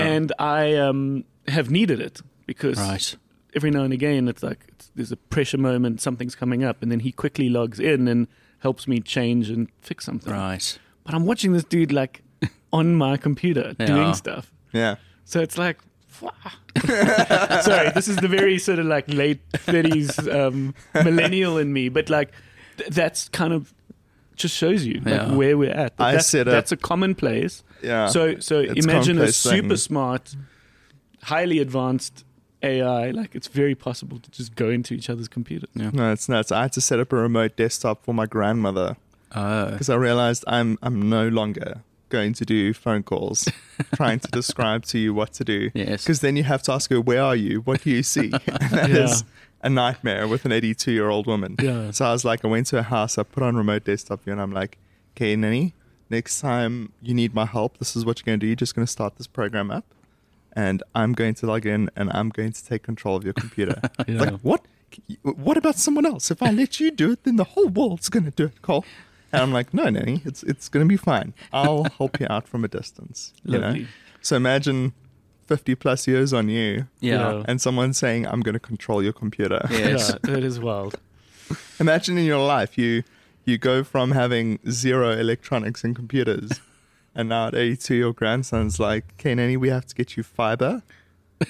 And I um, have needed it because Right. every now and again it's like it's, there's a pressure moment, something's coming up, and then he quickly logs in and helps me change and fix something. Right. But I'm watching this dude like on my computer Yeah. doing stuff. Yeah. So it's like Sorry, this is the very sort of like late thirties um, millennial in me, but like th- that's kind of just shows you like, Yeah. where we're at. I that's, set a- that's a commonplace. Yeah. So so It's imagine a super thing. smart, highly advanced AI. Like it's very possible to just go into each other's computers. No, it's nuts. I had to set up a remote desktop for my grandmother Uh, because I realized I'm I'm no longer going to do phone calls trying to describe to you what to do. Yes. Because then you have to ask her, "Where are you? What do you see?" And that is Yeah. A nightmare with an 82 year old woman. Yeah. So I was like, I went to her house, I put on remote desktop view, and I'm like, "Okay, Nanny, next time you need my help, this is what you're going to do. You're just going to start this program up, and I'm going to log in, and I'm going to take control of your computer." Yeah. Like, what? What about someone else? If I let you do it, then the whole world's going to do it, Cole. And I'm like, no, Nanny, it's it's going to be fine. I'll help you out from a distance. You know. So imagine 50 plus years on you, yeah. Yeah. and someone saying, "I'm going to control your computer." Yes. Yeah, that is wild. Imagine in your life you you go from having zero electronics and computers, and now at 82 your grandson's like, "Okay, Nanny, we have to get you fiber,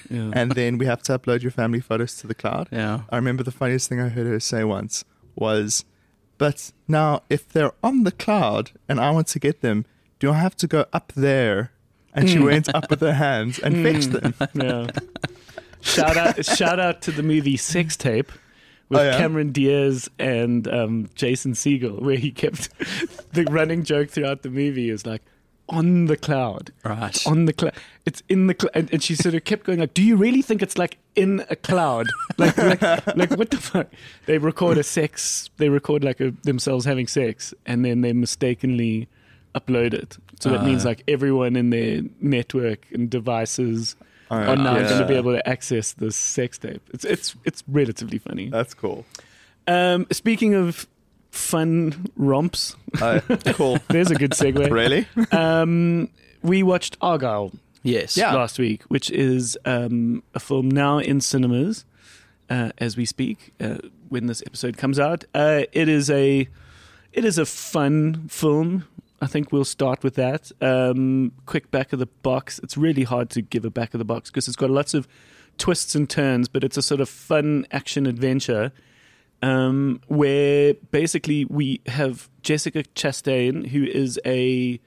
Yeah. and then we have to upload your family photos to the cloud." Yeah. I remember the funniest thing I heard her say once was, "But now if they're on the cloud and I want to get them, do I have to go up there?" And she went up with her hands and fetched them. Yeah. shout out shout out to the movie Sex Tape with Oh, yeah? Cameron Diaz and um, Jason Segel, where he kept the running joke throughout the movie is like on the cloud. Right. On the cloud, it's in the cloud, and, and she sort of kept going like, "Do you really think it's like in a cloud? Like, like, like what the fuck?" They record a sex, they record like a, themselves having sex, and then they mistakenly upload it. So that means Ah. like everyone in their network and devices Oh, are now yeah. going to be able to access this sex tape. It's it's it's relatively funny. That's cool. Um, speaking of fun romps, Uh, cool. there's a good segue. really? Um, we watched Argylle Yes. Yeah. last week, which is um, a film now in cinemas uh, as we speak. Uh, when this episode comes out, uh, it is a it is a fun film. I think we'll start with that. Um, quick back of the box. It's really hard to give a back of the box because it's got lots of twists and turns, but it's a sort of fun action adventure um, where basically we have Jessica Chastain, who is a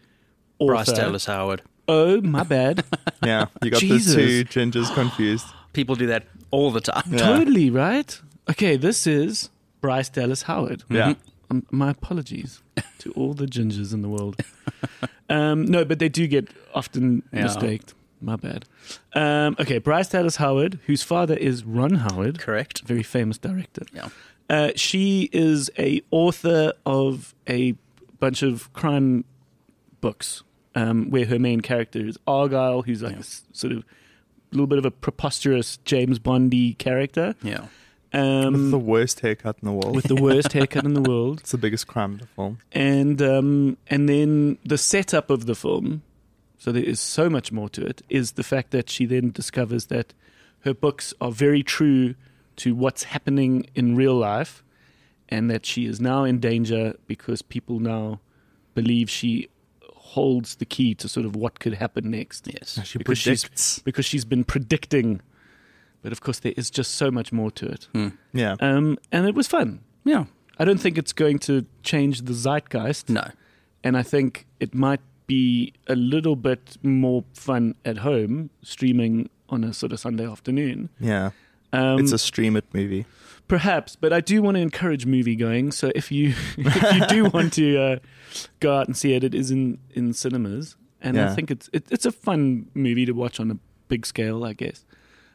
author. Bryce Dallas Howard. Oh, my bad. Yeah, you got Jesus. the two gingers confused. People do that all the time. Yeah. Totally right. Okay, this is Bryce Dallas Howard. Yeah. Um, my apologies to all the gingers in the world. Um, no, but they do get often Yeah. mistaked. My bad. Um, okay, Bryce Dallas Howard, whose father is Ron Howard, Correct. very famous director. Yeah. Uh, she is a author of a bunch of crime books, um, where her main character is Argylle, who's like Yeah. this sort of little bit of a preposterous James Bondy character, Yeah. Um, with the worst haircut in the world. with the worst haircut in the world, it's the biggest crime in the film. and um, and then the setup of the film. So there is so much more to it. Is the fact that she then discovers that her books are very true to what's happening in real life, and that she is now in danger because people now believe she holds the key to sort of what could happen next. Yes. She Because she's- Because she's been predicting, but of course there is just so much more to it. Hmm. Yeah. Um, and it was fun. Yeah. I don't think it's going to change the zeitgeist. No. And I think it might be a little bit more fun at home, streaming on a sort of Sunday afternoon. Yeah. Um, it's a stream it movie. perhaps, but I do want to encourage movie going. So if you if you do want to uh, go out and see it, it is in, in cinemas, and I think it's it, it's a fun movie to watch on a big scale, I guess.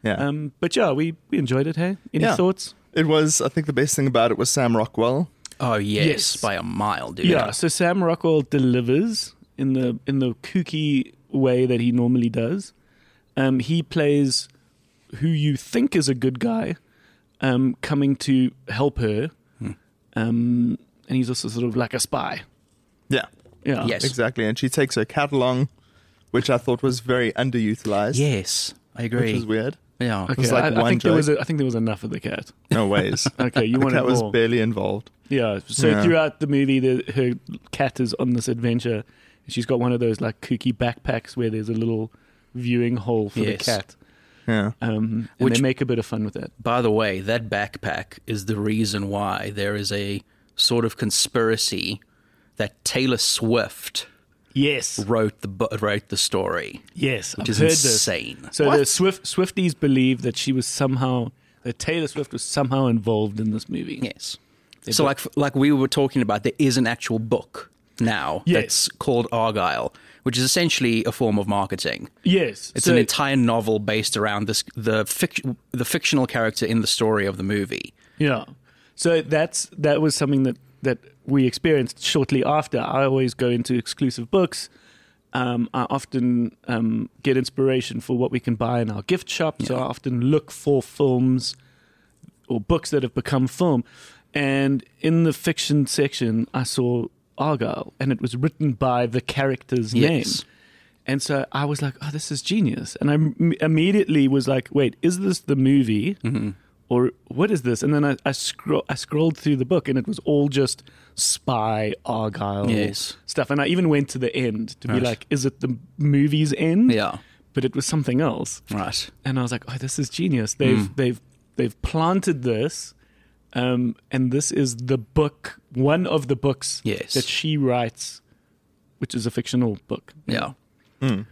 Yeah. Um, but yeah, we we enjoyed it. Hey, any Yeah. thoughts? it was, I think the best thing about it was Sam Rockwell. Oh yes, Yes. by a mile, dude. Yeah. So Sam Rockwell delivers in the in the kooky way that he normally does. Um, he plays who you think is a good guy, um, coming to help her, Hmm. um, and he's also sort of like a spy. Yeah. Yeah. Yes. Exactly. And she takes her cat along, which I thought was very underutilized. Yes, I Which agree. was weird. Yeah. Okay. was like I, I one think there was joke. a, I think there was enough of the cat. No ways. Okay, you the wanted cat was barely involved. Yeah. So Yeah. throughout the movie, the, her cat is on this adventure. She's got one of those like kooky backpacks where there's a little viewing hole for Yes. the cat. Yeah. Um, and Which- they make a bit of fun with it. By the way, that backpack is the reason why there is a sort of conspiracy that Taylor Swift Yes, wrote the wrote the story, yes, which I've is heard insane. this. So the Swift Swifties believe that she was somehow that Taylor Swift was somehow involved in this movie. Yes. So like like we were talking about, there is an actual book now Yes. that's called Argylle, which is essentially a form of marketing. Yes, It's so, an entire novel based around this the fic- the fictional character in the story of the movie. Yeah. So that's that was something that that we experienced shortly after. I always go into exclusive books. Um, I often um, get inspiration for what we can buy in our gift shop. So I often look for films or books that have become film. And in the fiction section, I saw Argylle, and it was written by the character's Yes. name. And so I was like, oh, this is genius. And I m- immediately was like, wait, is this the movie? Or what is this? And then I, I, scro- I scrolled through the book and it was all just spy, Argylle Yes. stuff. And I even went to the end to be like, is it the movie's end? Yeah. But it was something else. Right. And I was like, oh, this is genius. They've, Mm. they've, they've planted this. Um, and this is the book, one of the books Yes. that she writes, which is a fictional book. Yeah. And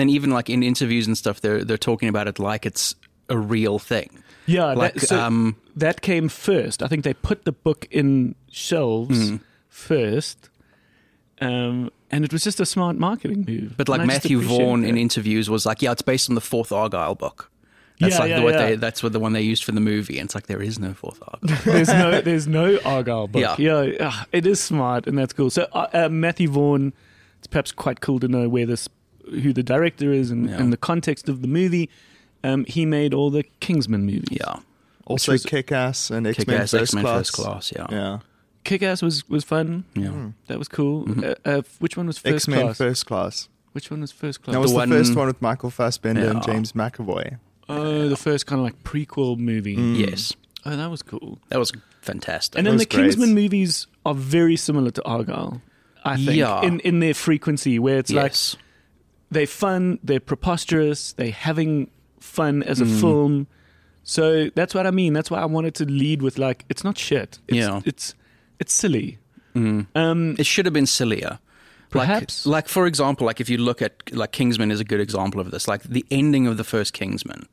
then even like in interviews and stuff, they're they're talking about it like it's a real thing. Yeah, Like, that, so um, that came first. I think they put the book in shelves Hmm. first, um, and it was just a smart marketing move. But like And I just Matthew appreciate Vaughn in interviews was like, yeah, it's based on the fourth Argylle book. That's Yeah, like yeah, the, what yeah. they that's what the one they used for the movie. And it's like there is no fourth Argylle. there's no there's no Argylle book. Yeah. Yeah, ah, it is smart, and that's cool. So uh, uh, Matthew Vaughn, it's perhaps quite cool to know where this, who the director is, and, and the context of the movie. Um, he made all the Kingsman movies. yeah. Also, was- Kick Ass and X Men Kick-Ass, First X-Men Class. First Class, yeah. Yeah. Kick Ass was was fun. Yeah. That was cool. Mm-hmm. Uh, uh, which one was first X Men class? First Class. Which one was first class? That was the, one- first one with Michael Fassbender and James McAvoy. Oh, the first kind of like prequel movie. Mm. Yes. Oh, that was cool. That was fantastic. And then was the great. Kingsman movies are very similar to Argylle. I think Yeah. in in their frequency, where it's like they're fun, they're preposterous, they're having fun as a Mm. film. So that's what I mean. That's why I wanted to lead with like it's not shit. It's, Yeah. it's it's silly. Um, It should have been sillier. Perhaps. Like, like for example, like if you look at like Kingsman is a good example of this. Like the ending of the first Kingsman,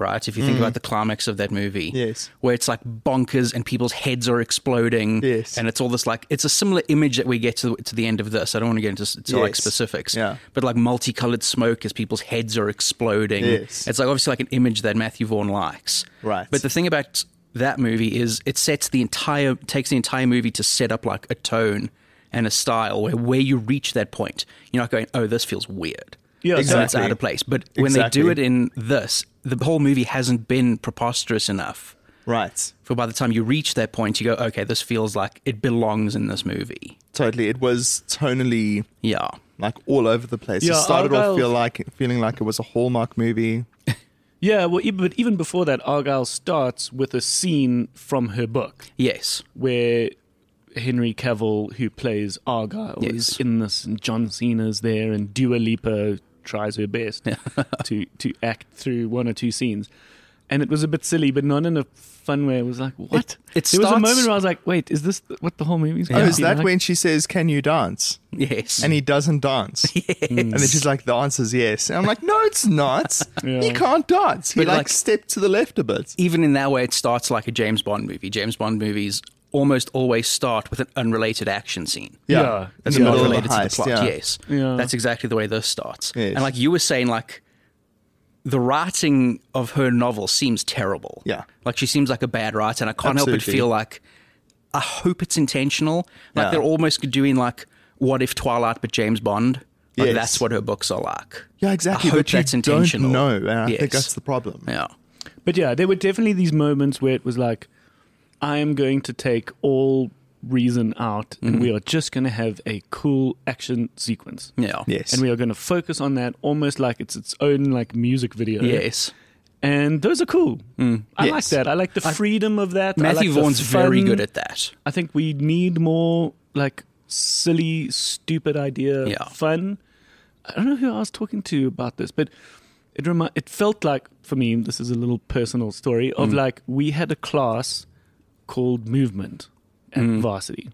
right? If you think about mm-hmm. the climax of that movie, Yes. where it's like bonkers and people's heads are exploding, Yes. and it's all this like it's a similar image that we get to to the end of this. I don't want to get into to like specifics, Yeah. but like multicolored smoke as people's heads are exploding. Yes. It's like obviously like an image that Matthew Vaughn likes, Right. But the thing about that movie is it sets the entire takes the entire movie to set up like a tone and a style where where you reach that point, you're not going, oh, this feels weird. Yeah, So it's Exactly. out of place. But when they do it in this, the whole movie hasn't been preposterous enough. Right. For by the time you reach that point, you go, okay, this feels like it belongs in this movie. Totally. It was tonally Yeah. like all over the place. Yeah, it started Argylle- off feel like feeling like it was a Hallmark movie. yeah, well, but even before that, Argylle starts with a scene from her book. Yes. where Henry Cavill, who plays Argylle, Yes. is in this, and John Cena's there, and Dua Lipa tries her best to to act through one or two scenes, and it was a bit silly, but not in a fun way. It was like, what? it there was a moment where I was like, wait, is this what the whole movie's Oh, going is that like? when she says, Can you dance? Yes. And he doesn't dance. And then she's like, The answer's yes. And I'm like, No, it's not. Yeah. He can't dance. He But, like, like- stepped to the left a bit. even in that way, it starts like a James Bond movie. James Bond movies almost always start with an unrelated action scene. Yeah. That's In the not middle related the to the plot. yeah. Yes. Yeah. That's exactly the way this starts. Yes. And like you were saying, like the writing of her novel seems terrible. Yeah. Like she seems like a bad writer, and I can't help but feel like I hope it's intentional. Like Yeah. they're almost doing like what if Twilight but James Bond. Like Yes. that's what her books are like. Yeah, exactly. I hope but you that's intentional. don't. And I Yes. think that's the problem. Yeah. But yeah, there were definitely these moments where it was like, I am going to take all reason out, and Mm-hmm. we are just going to have a cool action sequence. Yeah. Yes. and we are going to focus on that almost like it's its own like music video. Yes. and those are cool. I like that. I like the freedom of that. I Matthew like Vaughn's very good at that. I think we need more like silly, stupid idea Yeah. fun. I don't know who I was talking to about this, but it remi- it felt like for me this is a little personal story of Mm. like we had a class called movement at Mm. varsity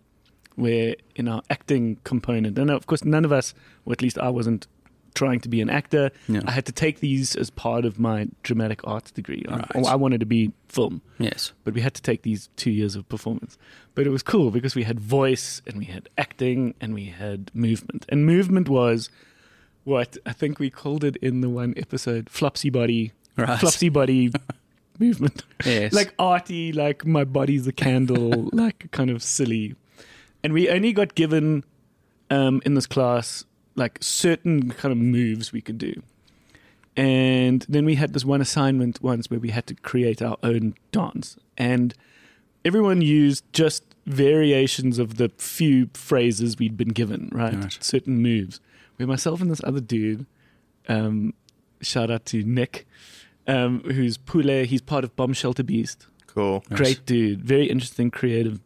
where in our acting component and of course none of us or at least I wasn't trying to be an actor Yeah. I had to take these as part of my dramatic arts degree I- I wanted to be film Yes. but we had to take these two years of performance. But it was cool because we had voice and we had acting and we had movement. And movement was what I think we called it in the one episode flopsy body, Right. flopsy body movement. Yes. Like arty, like my body's a candle, like kind of silly. And we only got given um, in this class like certain kind of moves we could do. And then we had this one assignment once where we had to create our own dance. And everyone used just variations of the few phrases we'd been given, right? Right. Certain moves. Where myself and this other dude, um, shout out to Nick, um, who's Pule, he's part of Bomb Shelter Beast. Cool. Nice. Great dude, very interesting, creative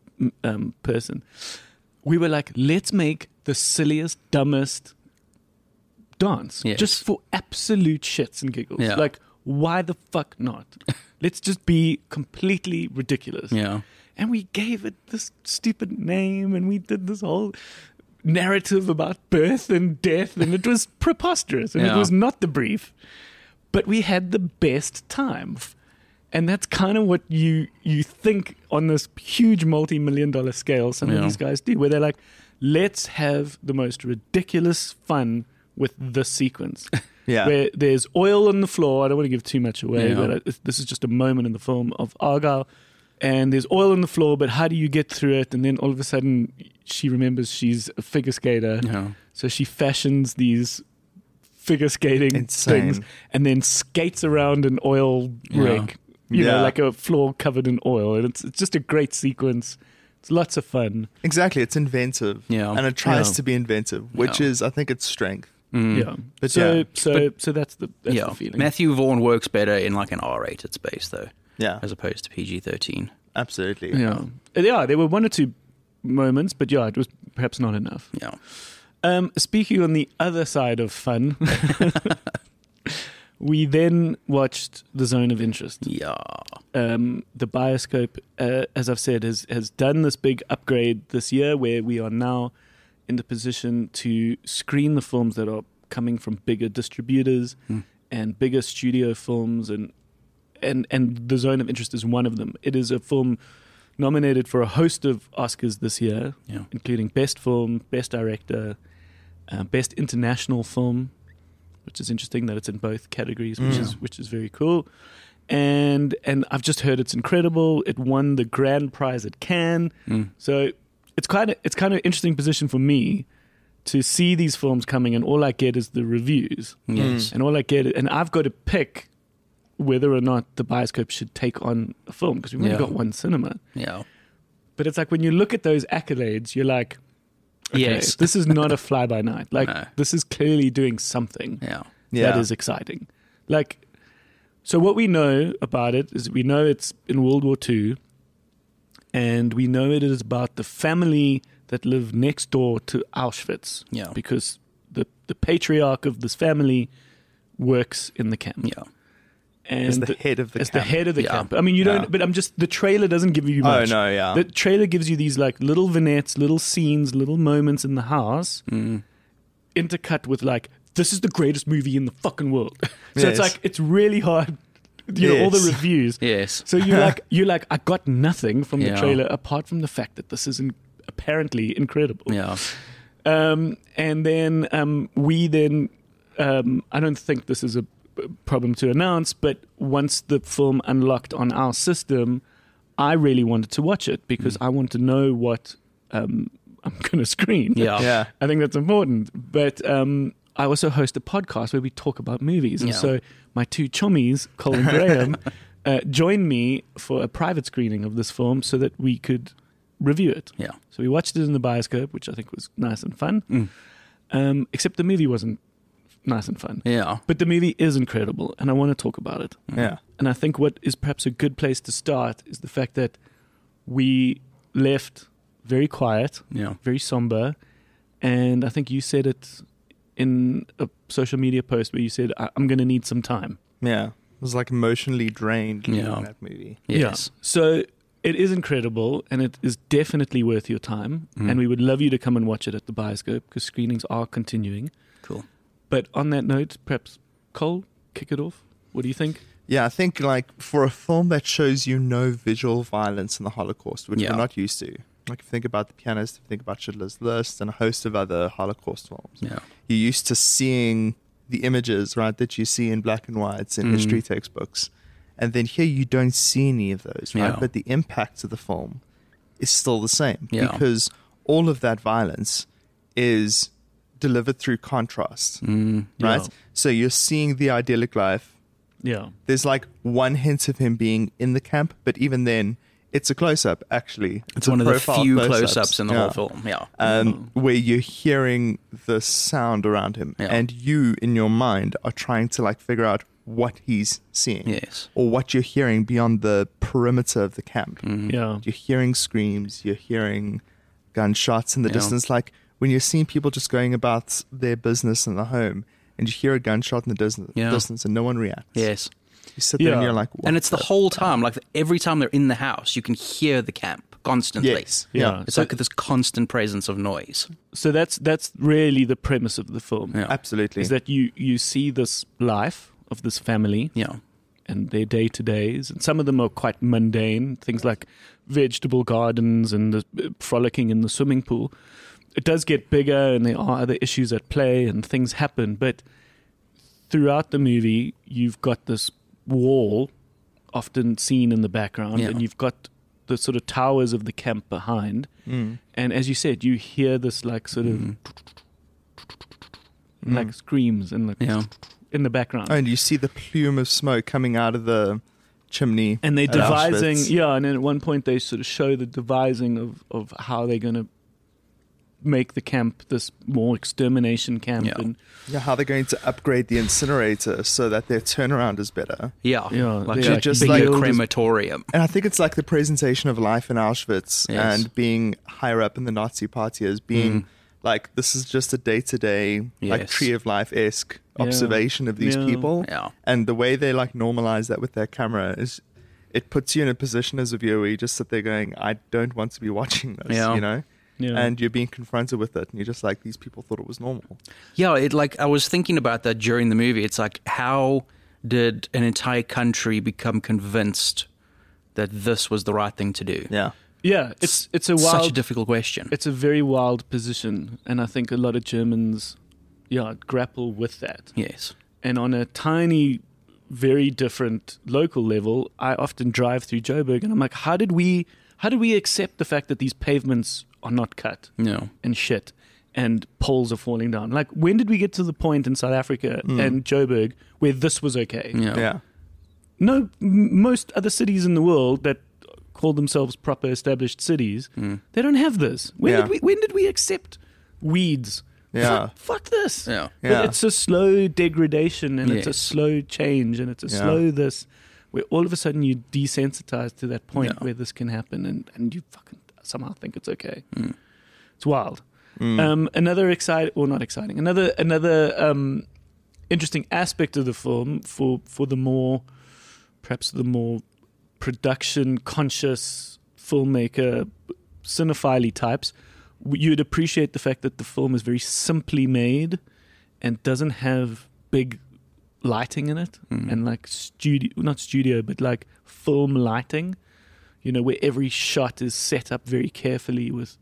um, person. We were like, let's make the silliest, dumbest dance Yes. just for absolute shits and giggles. Yeah. Like, why the fuck not? let's just be completely ridiculous. Yeah. And we gave it this stupid name and we did this whole narrative about birth and death and it was preposterous and Yeah. it was not the brief. But we had the best time. And that's kind of what you you think on this huge multi-million dollar scale some Yeah. of these guys do where they're like let's have the most ridiculous fun with the sequence Yeah. where there's oil on the floor. I don't want to give too much away, Yeah. but I, this is just a moment in the film of Argylle. And there's oil on the floor, but how do you get through it? And then all of a sudden, she remembers she's a figure skater. Yeah. So she fashions these figure skating Insane. things and then skates around an oil Yeah. rig, you know, like a floor covered in oil. And it's, it's just a great sequence. It's lots of fun. Exactly. It's inventive. Yeah. And it tries Yeah. to be inventive, which Yeah. is, I think, its strength. Mm. Yeah. But so, yeah. so, so that's the, that's yeah. the feeling. Matthew Vaughn works better in like an R-rated space though, Yeah. as opposed to PG-13. Absolutely. Yeah. Yeah, there were one or two moments, but yeah, it was perhaps not enough. Yeah. Um, speaking on the other side of fun, we then watched The Zone of Interest. Yeah. Um, the Bioscope, uh, as I've said, has, has done this big upgrade this year where we are now in the position to screen the films that are coming from bigger distributors Hmm. and bigger studio films and and and the zone of interest is one of them it is a film nominated for a host of oscars this year Yeah. including best film best director uh, best international film which is interesting that it's in both categories which Mm. is which is very cool and and I've just heard it's incredible it won the grand prize at Cannes Mm. so it's kind of it's kind of interesting position for me to see these films coming and all I get is the reviews Yes. and all I get and I've got to pick whether or not the bioscope should take on a film because we've only got one cinema. Yeah. But it's like when you look at those accolades, you're like, okay, Yes. this is not a fly by night. Like No. this is clearly doing something Yeah. Yeah. that is exciting. Like, so what we know about it is we know it's in World War II, and we know it is about the family that live next door to Auschwitz. Yeah. because the the patriarch of this family works in the camp. Yeah. And As the head of the as the head of the Yeah. camp. I mean, you don't. Yeah. But I'm just the trailer doesn't give you much. Oh, much. no, yeah. The trailer gives you these like little vignettes, little scenes, little moments in the house, Mm. intercut with like, "This is the greatest movie in the fucking world." so Yes. it's like it's really hard. You know all the reviews. Yes. So you're like, you're like, I got nothing from the trailer apart from the fact that this is in, apparently incredible. Yeah. Um, and then um, we then, um, I don't think this is a p- problem to announce, but once the film unlocked on our system, I really wanted to watch it because I want to know what um, I'm going to screen. Yeah. Yeah. I think that's important. But um, I also host a podcast where we talk about movies. And Yeah. so my two chummies, Cole and Graeme, uh, joined me for a private screening of this film so that we could review it. Yeah. So we watched it in the bioscope, which I think was nice and fun. Mm. Um, except the movie wasn't nice and fun. Yeah. But the movie is incredible, and I want to talk about it. Yeah. And I think what is perhaps a good place to start is the fact that we left very quiet, Yeah. very somber, and I think you said it in a social media post where you said, I- "I'm going to need some time." Yeah. It was like emotionally drained Yeah. that movie. Yes. Yeah. So it is incredible, and it is definitely worth your time. Mm. And we would love you to come and watch it at the Bioscope because screenings are continuing. Cool. But on that note, perhaps Cole, kick it off. What do you think? Yeah, I think like for a film that shows you no visual violence in the Holocaust, which Yeah. we're not used to. Like if you think about the pianist, if you think about Schindler's List and a host of other Holocaust films. Yeah. You're used to seeing the images, right, that you see in black and whites in Mm. history textbooks. And then here you don't see any of those, right? Yeah. But the impact of the film is still the same. Yeah. Because all of that violence is delivered through contrast. Mm. Right? Yeah. So you're seeing the idyllic life Yeah. there's like one hint of him being in the camp, but even then, it's a close up. Actually, It's a one of the few close-ups. close-ups in the Yeah. whole film. Yeah. Um, where you're hearing the sound around him, Yeah. and you in your mind are trying to like figure out what he's seeing, Yes. or what you're hearing beyond the perimeter of the camp. Mm. Yeah. You're hearing screams, you're hearing gunshots in the Yeah. distance. Like when you're seeing people just going about their business in the home, and you hear a gunshot in the distance, Yeah. distance and no one reacts. Yes. You sit there and you're like, and "What it's the whole time. Like every time they're in the house, you can hear the camp constantly. Yes. Yeah. Yeah. It's So- like this constant presence of noise. So that's that's really the premise of the film. Yeah. Absolutely. Is that you you see this life of this family Yeah. and their day to days, and some of them are quite mundane, things like vegetable gardens and the, uh, frolicking in the swimming pool. It does get bigger, and there are other issues at play, and things happen. But throughout the movie, you've got this wall, often seen in the background, Yeah. and you've got the sort of towers of the camp behind. Mm. And as you said, you hear this like sort of Mhm. like screams and like Yeah. in the background. And you see the plume of smoke coming out of the chimney. and they're devising Auschwitz. yeah and then at one point they sort of show the devising of, of how they're going to make the camp this more extermination camp Yeah. and Yeah, how they're going to upgrade the incinerator so that their turnaround is better. Yeah. Yeah, Like they like just bigger like- crematorium. And I think it's like the presentation of life in Auschwitz Yes. and being higher up in the Nazi party as being Mm. like this is just a day to day like tree of life esque Yeah. observation of these Yeah. people. Yeah. And the way they like normalize that with their camera is it puts you in a position as a viewer where you just sit there going, I don't want to be watching this, Yeah. you know? Yeah And you're being confronted with it and you're just like, these people thought it was normal. Yeah, it like I was thinking about that during the movie. It's like how did an entire country become convinced that this was the right thing to do? Yeah. yeah it's it's a Such a difficult question. it's a very wild position and i think a lot of germans yeah grapple with that yes. and on a tiny very different local level i often drive through joburg and i'm like how did we how did we accept the fact that these pavements are not cut No. and shit and poles are falling down. Like, when did we get to the point in South Africa and Joburg where this was okay? Yeah. Yeah. No, m- most other cities in the world that call themselves proper established cities, Mm. they don't have this. When Yeah. did we? When did we accept weeds? Yeah. Fuck, fuck this. Yeah. But Yeah. it's a slow degradation and it's a slow change and it's a Yeah. slow this where all of a sudden you desensitize to that point Yeah. where this can happen and, and you fucking somehow think it's okay. Mm. It's wild. Mm. Um, another exciting, or not exciting, another another um, interesting aspect of the film for for the more, perhaps the more production conscious filmmaker, cinephile types, you'd appreciate the fact that the film is very simply made, and doesn't have big lighting in it, Mm. and like studio, not studio, but like film lighting. You know, where every shot is set up very carefully with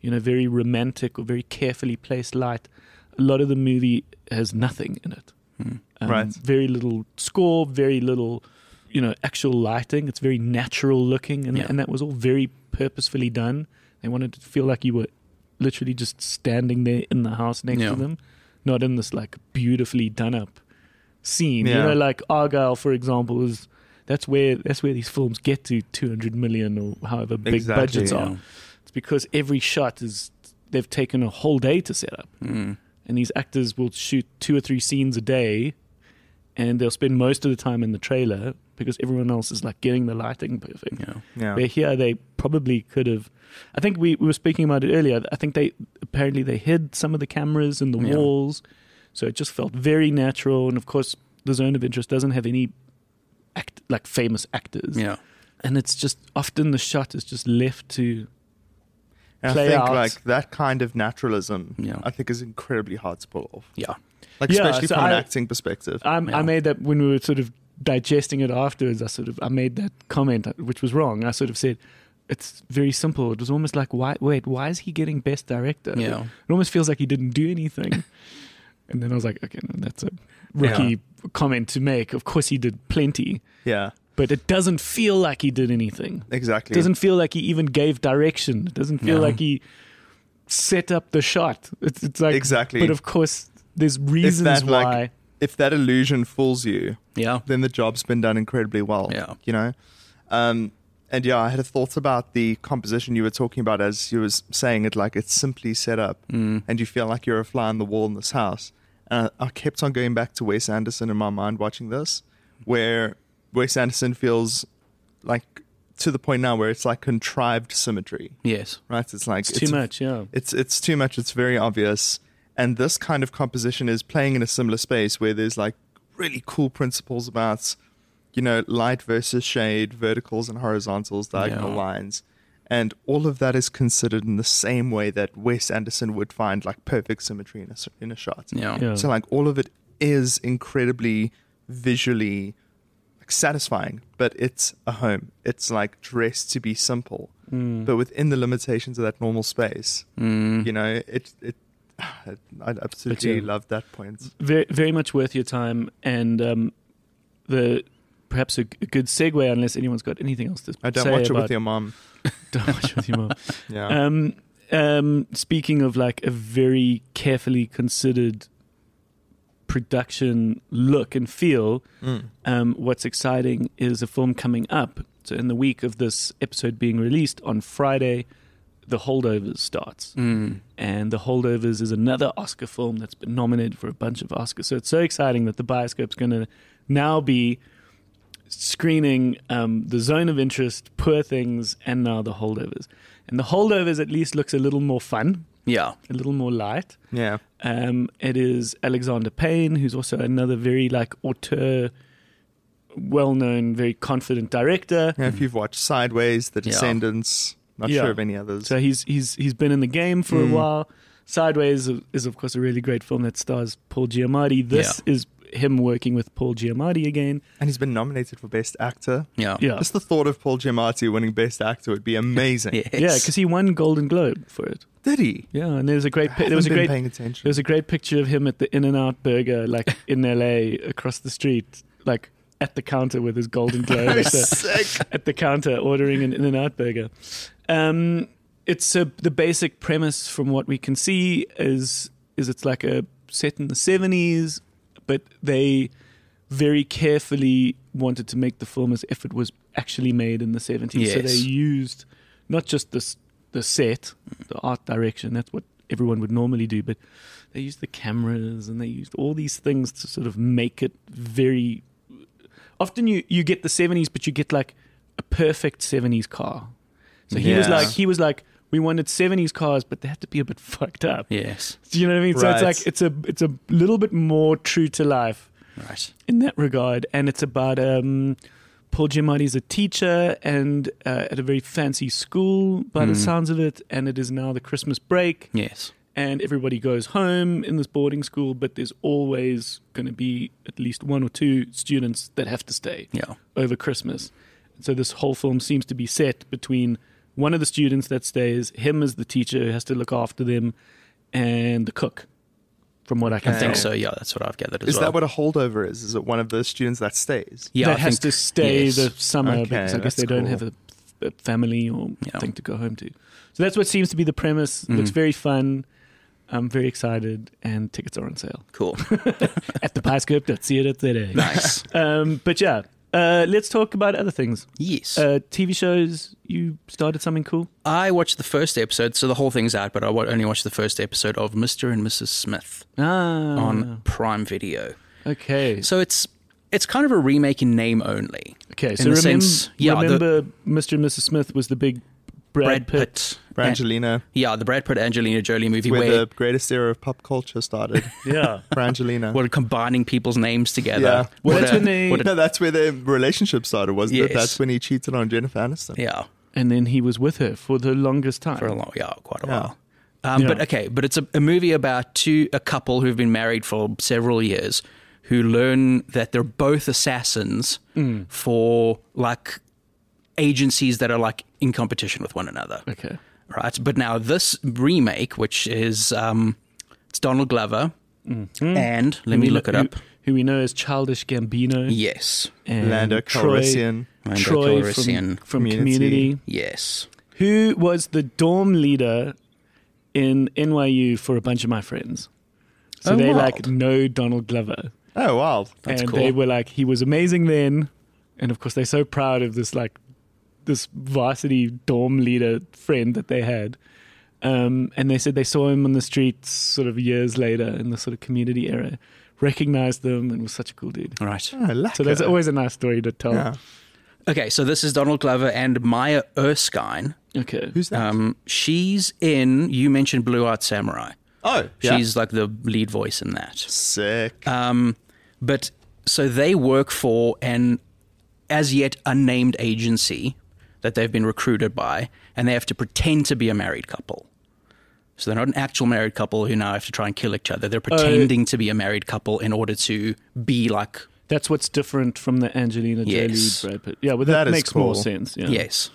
you know, very romantic or very carefully placed light. A lot of the movie has nothing in it. Mm. Um, Right. Very little score, very little, you know, actual lighting. It's very natural looking, and, Yeah. and that was all very purposefully done. They wanted to feel like you were literally just standing there in the house next Yeah. to them, not in this like beautifully done up scene. You know, like Argylle, for example, is that's where that's where these films get to 200 million or however big Exactly, budgets yeah. are. It's because every shot is they've taken a whole day to set up, Mm. and these actors will shoot two or three scenes a day, and they'll spend most of the time in the trailer because everyone else is like getting the lighting perfect. Yeah. Yeah. Where here they probably could have. I think we, we were speaking about it earlier. I think they apparently they hid some of the cameras in the Yeah. walls, So it just felt very natural. And of course, the zone of interest doesn't have any act like famous actors. Yeah. And it's just often the shot is just left to I think out. like that kind of naturalism, Yeah. I think is incredibly hard to pull off. Yeah. Like Yeah, especially so from an acting perspective. Um, Yeah. I made that when we were sort of digesting it afterwards. I sort of I made that comment, uh, which was wrong. I sort of said it's very simple. It was almost like, why? Wait, why is he getting best director? Yeah. It almost feels like he didn't do anything. and then I was like, okay, no, that's a rookie comment to make. Of course, he did plenty, yeah, but it doesn't feel like he did anything. exactly. It doesn't feel like he even gave direction. It doesn't feel No. like he set up the shot. It's, it's like Exactly. But of course, there's reasons that, like, why. if that illusion fools you, Yeah. then the job's been done incredibly well. Yeah. You know? Um, and yeah, I had a thought about the composition you were talking about as you was saying it like it's simply set up Mm. and you feel like you're a fly on the wall in this house. And I, I kept on going back to Wes Anderson in my mind watching this, where Wes Anderson feels like to the point now where it's like contrived symmetry, Yes. right? It's like It's, too much, yeah. it's it's too much. It's very obvious. And this kind of composition is playing in a similar space where there's like really cool principles about, you know, light versus shade, verticals and horizontals, diagonal Yeah. lines. And all of that is considered in the same way that Wes Anderson would find like perfect symmetry in a, s- in a shot. Yeah. Yeah. So like all of it is incredibly visually like, satisfying, but it's a home. It's like dressed to be simple, Mm. but within the limitations of that normal space. Mm. You know, it it. I absolutely yeah. love that point. very, very much worth your time. And um, the perhaps a, a good segue, unless anyone's got anything else to I don't say watch it about with your mom. Don't watch it with your mom. Yeah. Um, um, speaking of like a very carefully considered production look and feel, Mm. um, what's exciting is a film coming up. So, in the week of this episode being released on Friday, The Holdovers starts. Mm. And The Holdovers is another Oscar film that's been nominated for a bunch of Oscars. So, it's so exciting that the Bioscope's going to now be screening um, The Zone of Interest, Poor Things, and now The Holdovers. And The Holdovers at least looks a little more fun, Yeah. a little more light. yeah. Um, it is Alexander Payne, who's also another very like auteur, well-known, very confident director. Yeah, If you've watched Sideways, The Yeah. Descendants, not Yeah. sure of any others. So he's he's he's been in the game for Mm. a while. Sideways is of course a really great film that stars Paul Giamatti. This is him working with Paul Giamatti again. and he's been nominated for Best Actor. Yeah. Yeah, Just the thought of Paul Giamatti winning Best Actor would be amazing. Yes. yeah, because he won Golden Globe for it. Did he? Yeah, and there's a great I pi- there was a great paying attention. There was a great picture of him at the In and Out Burger, like in LA, across the street, like at the counter with his Golden Globe at the, Sick. at the counter ordering an In and Out Burger. Um, it's a, the basic premise from what we can see is is it's like a set in the seventies, but they very carefully wanted to make the film as if it was actually made in the seventies. So they used not just the the set, the art direction. That's what everyone would normally do, but they used the cameras and they used all these things to sort of make it very. Often you you get the seventies, but you get like a perfect seventies car. So he was like he was like we wanted seventies cars, but they had to be a bit fucked up. Yes. Do you know what I mean? So it's like it's a it's a little bit more true to life Right. in that regard, and it's about um, Paul is a teacher and uh, at a very fancy school by the Mm. sounds of it, and it is now the Christmas break, Yes. and everybody goes home in this boarding school, but there's always going to be at least one or two students that have to stay Yeah. over Christmas. So this whole film seems to be set between one of the students that stays, him as the teacher who has to look after them, and the cook. From what I can I think Okay. so. Yeah, that's what I've gathered as Is well. that what a holdover is? Is it one of the students that stays? yeah, that I has think- to stay yes. the summer Okay, because I guess that's they don't have a, a family or Yeah. thing to go home to. So that's what seems to be the premise. Mhm. Looks very fun. I'm very excited, and tickets are on sale Cool. at thebioscope.co.za. nice. Um, but yeah, uh, let's talk about other things. Yes. Uh, TV shows. You started something cool. I watched the first episode, so the whole thing's out, but I only watched the first episode of Mr. and Mrs. Smith Ah, on Prime Video. okay. So it's it's kind of a remake in name only. Okay, so the sense- yeah, the- remember Mr. and Mrs. Smith was the big Brad, Pitt. Brangelina, Yeah, the Brad Pitt Angelina Jolie movie where where, the greatest era of pop culture started. Yeah. Brangelina. we're combining people's names together. Yeah. Well, that's a- when they- a- no, that's where their relationship started, wasn't it? That's when he cheated on Jennifer Aniston. yeah. and then he was with her for the longest time. for a long, yeah, quite a Yeah. while. Um, Yeah. But okay, but it's a, a movie about two a couple who've been married for several years, who learn that they're both assassins Mm. for like agencies that are like in competition with one another, Okay. right? But now this remake, which is um, it's Donald Glover, and let me Who we look it know- up. Who, who we know as Childish Gambino. Yes, And Lando Troy, Calrissian. Lando Troy Calrissian. from, from Community. Community. yes. Who was the dorm leader in NYU for a bunch of my friends. So Oh, they wild. like know Donald Glover. Oh, wow. That's and cool. they were like, he was amazing then. And of course, they're so proud of this, like, this varsity dorm leader friend that they had. Um, and they said they saw him on the streets sort of years later in the sort of community era, recognized them, and was such a cool dude. All right. Oh, lekker. So that's always a nice story to tell. Yeah. Okay, so this is Donald Glover and Maya Erskine. Okay. Who's that? Um, she's in. You mentioned Blue Eye Samurai. oh, yeah. She's like the lead voice in that. sick. Um, but so they work for an as yet unnamed agency that they've been recruited by, and they have to pretend to be a married couple. So they're not an actual married couple who now have to try and kill each other. They're uh, pretending to be a married couple in order to be like That's what's different from the Angelina Yes. Jolie Brad Pitt. Yeah, well, That that, is makes more sense. Yeah. yes.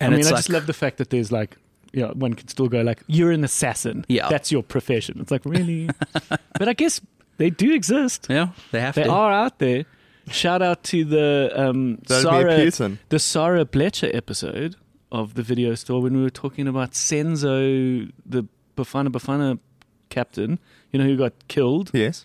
I And mean, I like, just love the fact that there's like, yeah, one can still go like, you're an assassin. Yeah. That's your profession. It's like, really? but I guess they do exist. yeah, they have They to. are out there. Shout out to the um, That'd be a Sara, the Sara Blecher episode of the video store when we were talking about Senzo, the Bafana Bafana captain, you know, who got killed. Yes.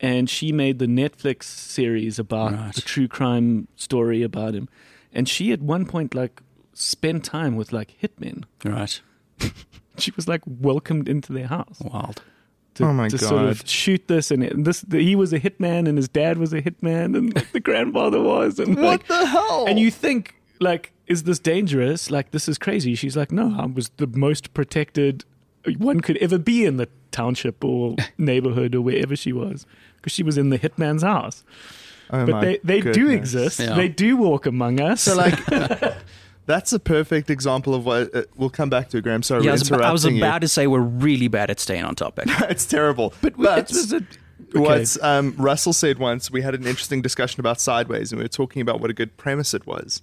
and she made the Netflix series about Right. the true crime story about him. And she at one point like spent time with like hitmen. right. She was like welcomed into their house Wild. To, Oh my to sort of shoot this and it- this. The, he was a hitman and his dad was a hitman and like, the grandfather was and like, the hell? and you think like is this dangerous? Like this is crazy. She's like no, I was the most protected one could ever be in the township or neighborhood or wherever she was because she was in the hitman's house. oh but my they, they do exist. Yeah. They do walk among us. So, like, that's a perfect example of what uh, we'll come back to, Graeme. Sorry, Yeah, I was, about, I was about to say we're really bad at staying on topic. it's terrible. But, it's, it's a, okay. what um, Russell said once, we had an interesting discussion about Sideways, and we were talking about what a good premise it was.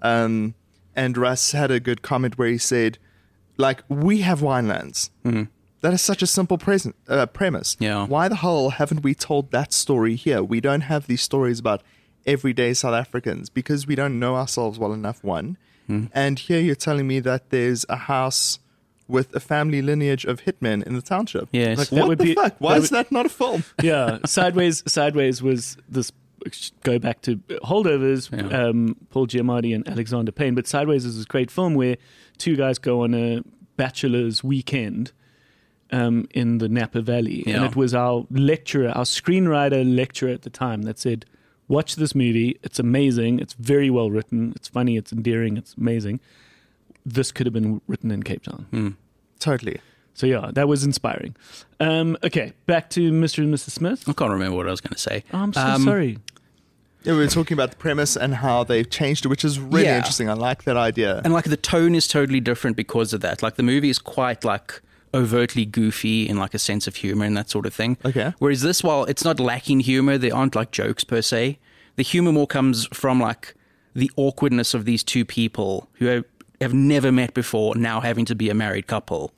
Um, and Russ had a good comment where he said, like, we have winelands. That is such a simple present, uh, premise. Yeah. Why the hell haven't we told that story here? We don't have these stories about everyday South Africans because we don't know ourselves well enough, one. And here you're telling me that there's a house with a family lineage of hitmen in the township. Yes. Like, That what would the be- fuck? Why that is that not a film? yeah, sideways. Sideways was this. Go back to holdovers. Yeah. Um, Paul Giamatti and Alexander Payne. But Sideways is this great film where two guys go on a bachelor's weekend um, in the Napa Valley, yeah. and it was our lecturer, our screenwriter lecturer at the time, that said, "Watch this movie. It's amazing. It's very well written. It's funny. It's endearing. It's amazing. This could have been written in Cape Town." Mm. Totally. So yeah, that was inspiring. Um, okay, back to Mr. and Mrs. Smith. I can't remember what I was going to say. Oh, I'm so Um, sorry. Yeah, we were talking about the premise and how they've changed it, which is really Yeah. interesting. I like that idea. And like the tone is totally different because of that. Like the movie is quite like overtly goofy in like a sense of humor and that sort of thing. Okay. Whereas this, while it's not lacking humor, there aren't like jokes per se. The humor more comes from like the awkwardness of these two people who have, have never met before, now having to be a married couple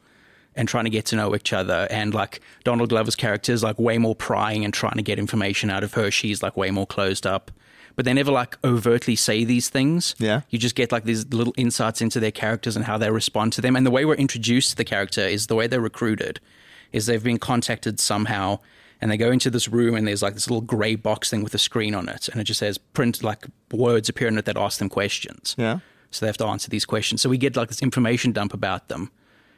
and trying to get to know each other. And like Donald Glover's character is like way more prying and trying to get information out of her. She's like way more closed up. But they never like overtly say these things. Yeah. You just get like these little insights into their characters and how they respond to them. And the way we're introduced to the character is the way they're recruited is they've been contacted somehow and they go into this room and there's like this little gray box thing with a screen on it and it just says print like words appear in it that ask them questions. Yeah. So they have to answer these questions. So we get like this information dump about them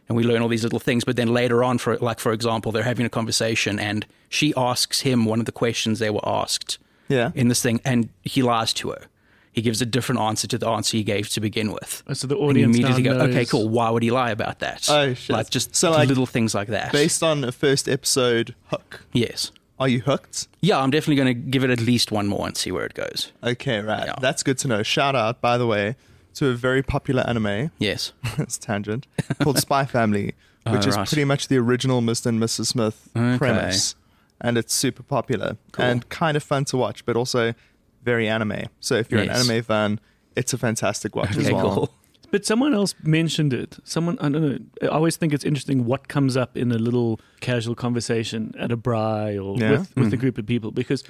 and we learn all these little things. But then later on, for like for example, they're having a conversation and she asks him one of the questions they were asked Yeah. in this thing and he lies to her. he gives a different answer to the answer he gave to begin with. Oh, so the And you audience immediately now go, okay, cool. Why would he lie about that? Oh, shit. Like just So, like, little things like that. Based on a first episode hook, yes. are you hooked? Yeah, I'm definitely going to give it at least one more and see where it goes. Okay, right. Yeah. That's good to know. Shout out, by the way, to a very popular anime. Yes. it's tangent called Spy Family, which Oh, is right. pretty much the original Mr. and Mrs. Smith Okay. premise, and it's super popular Cool. and kind of fun to watch, but also very anime. So if you're Yes. an anime fan, it's a fantastic watch as well. cool. But someone else mentioned it. Someone I don't know. I always think it's interesting what comes up in a little casual conversation at a braai or Yeah. with, with a mm-hmm. group of people because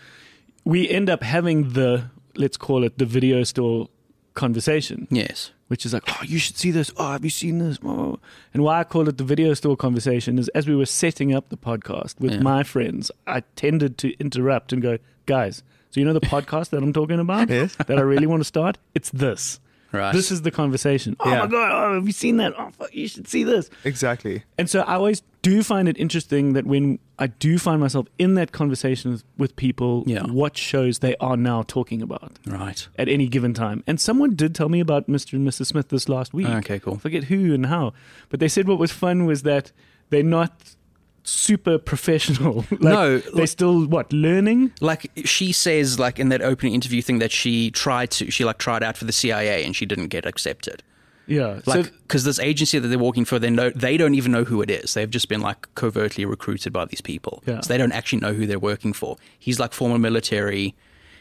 we end up having the let's call it the video store conversation, Yes. which is like, oh, you should see this. Oh, have you seen this? Oh. And why I call it the video store conversation is as we were setting up the podcast with Yeah. my friends, I tended to interrupt and go, guys. So you know the podcast that I'm talking about Yes. that I really want to start? It's this. Right. This is the conversation. Oh Yeah. my god! Oh, have you seen that? Oh, fuck, you should see this. Exactly. And so I always do find it interesting that when I do find myself in that conversation with- people, Yeah. what shows they are now talking about right. at any given time. And someone did tell me about Mr. and Mrs. Smith this last week. Okay, cool. I forget who and how, but they said what was fun was that they're not super professional. like, No, they're like- still what learning. Like she says, like in that opening interview thing, that she tried to, she like tried out for the CIA and she didn't get accepted. Yeah. Like, so because this agency that they're working for, they know they don't even know who it is. They've just been like covertly recruited by these people, Yeah. so they don't actually know who they're working for. He's like former military.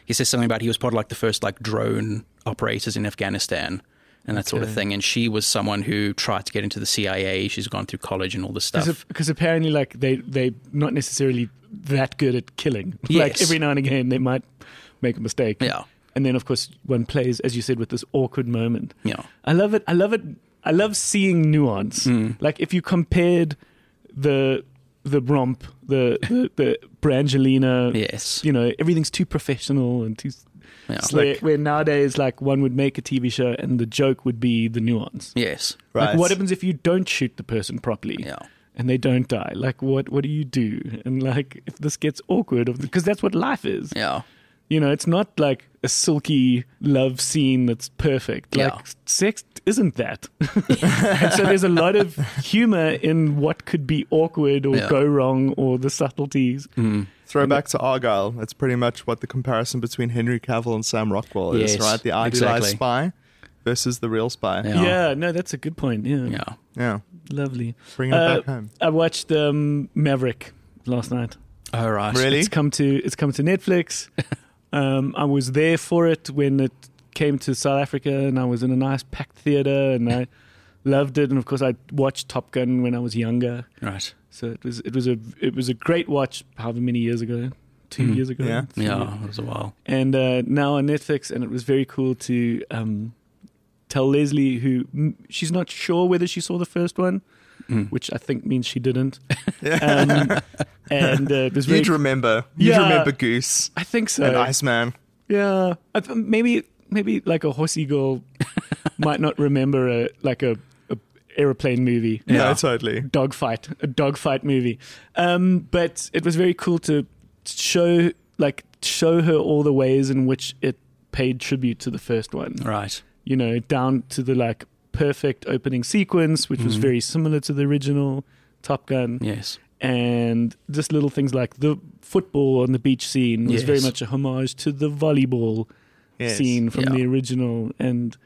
He says something about he was part of like the first like drone operators in Afghanistan and that sort of thing. And she was someone who tried to get into the CIA. She's gone through college and all this stuff. because apparently like they they not necessarily that good at killing like every now and again they might make a mistake Yeah. And then of course one plays as you said with this awkward moment Yeah. i love it i love it i love seeing nuance Hmm. like if you compared the the romp the the, the brangelina Yes. you know everything's too professional and too Yeah. where, where nowadays like one would make a tv show and the joke would be the nuance Yes. Right. like, what happens if you don't shoot the person properly? Yeah. And they don't die. Like, what? What do you do? And like, if this gets awkward, because that's what life is. Yeah. You know, it's not like a silky love scene that's perfect. Like, Yeah. sex isn't that. and so there's a lot of humor in what could be awkward or Yeah. go wrong or the subtleties. Throwback to Argylle. That's pretty much what the comparison between Henry Cavill and Sam Rockwell is, Yes, right? The idealized exactly. spy versus the real spy. Yeah. Yeah. no, that's a good point. Yeah, Yeah. Yeah. lovely. Bringing it Uh, back home. I watched um, Maverick last night. Oh right. Really? It's come to it's come to Netflix. um, I was there for it when it came to South Africa, and I was in a nice packed theater, and I loved it. And of course, I watched Top Gun when I was younger, Right. so it was it was a it was a great watch. However many years ago, two Hmm. years ago, Yeah. three Yeah. It was a while. and uh, now on Netflix, and it was very cool to um, tell Leslie, who mm, she's not sure whether she saw the first one, Mm. which I think means she didn't. Um, and uh, it was very, You'd remember. You'd Yeah. remember Goose I think so. and Iceman. Yeah, I th- maybe maybe like a horsey girl might not remember a like a, a airplane movie, Yeah, Yeah. totally. dogfight, a dogfight movie. Um, but it was very cool to show like show her all the ways in which it paid tribute to the first one. Right. You know, down to the like perfect opening sequence, which was Mhm. very similar to the original Top Gun Yes. and just little things like the football on the beach scene was very much a homage to the volleyball Yes. scene from Yeah. the original and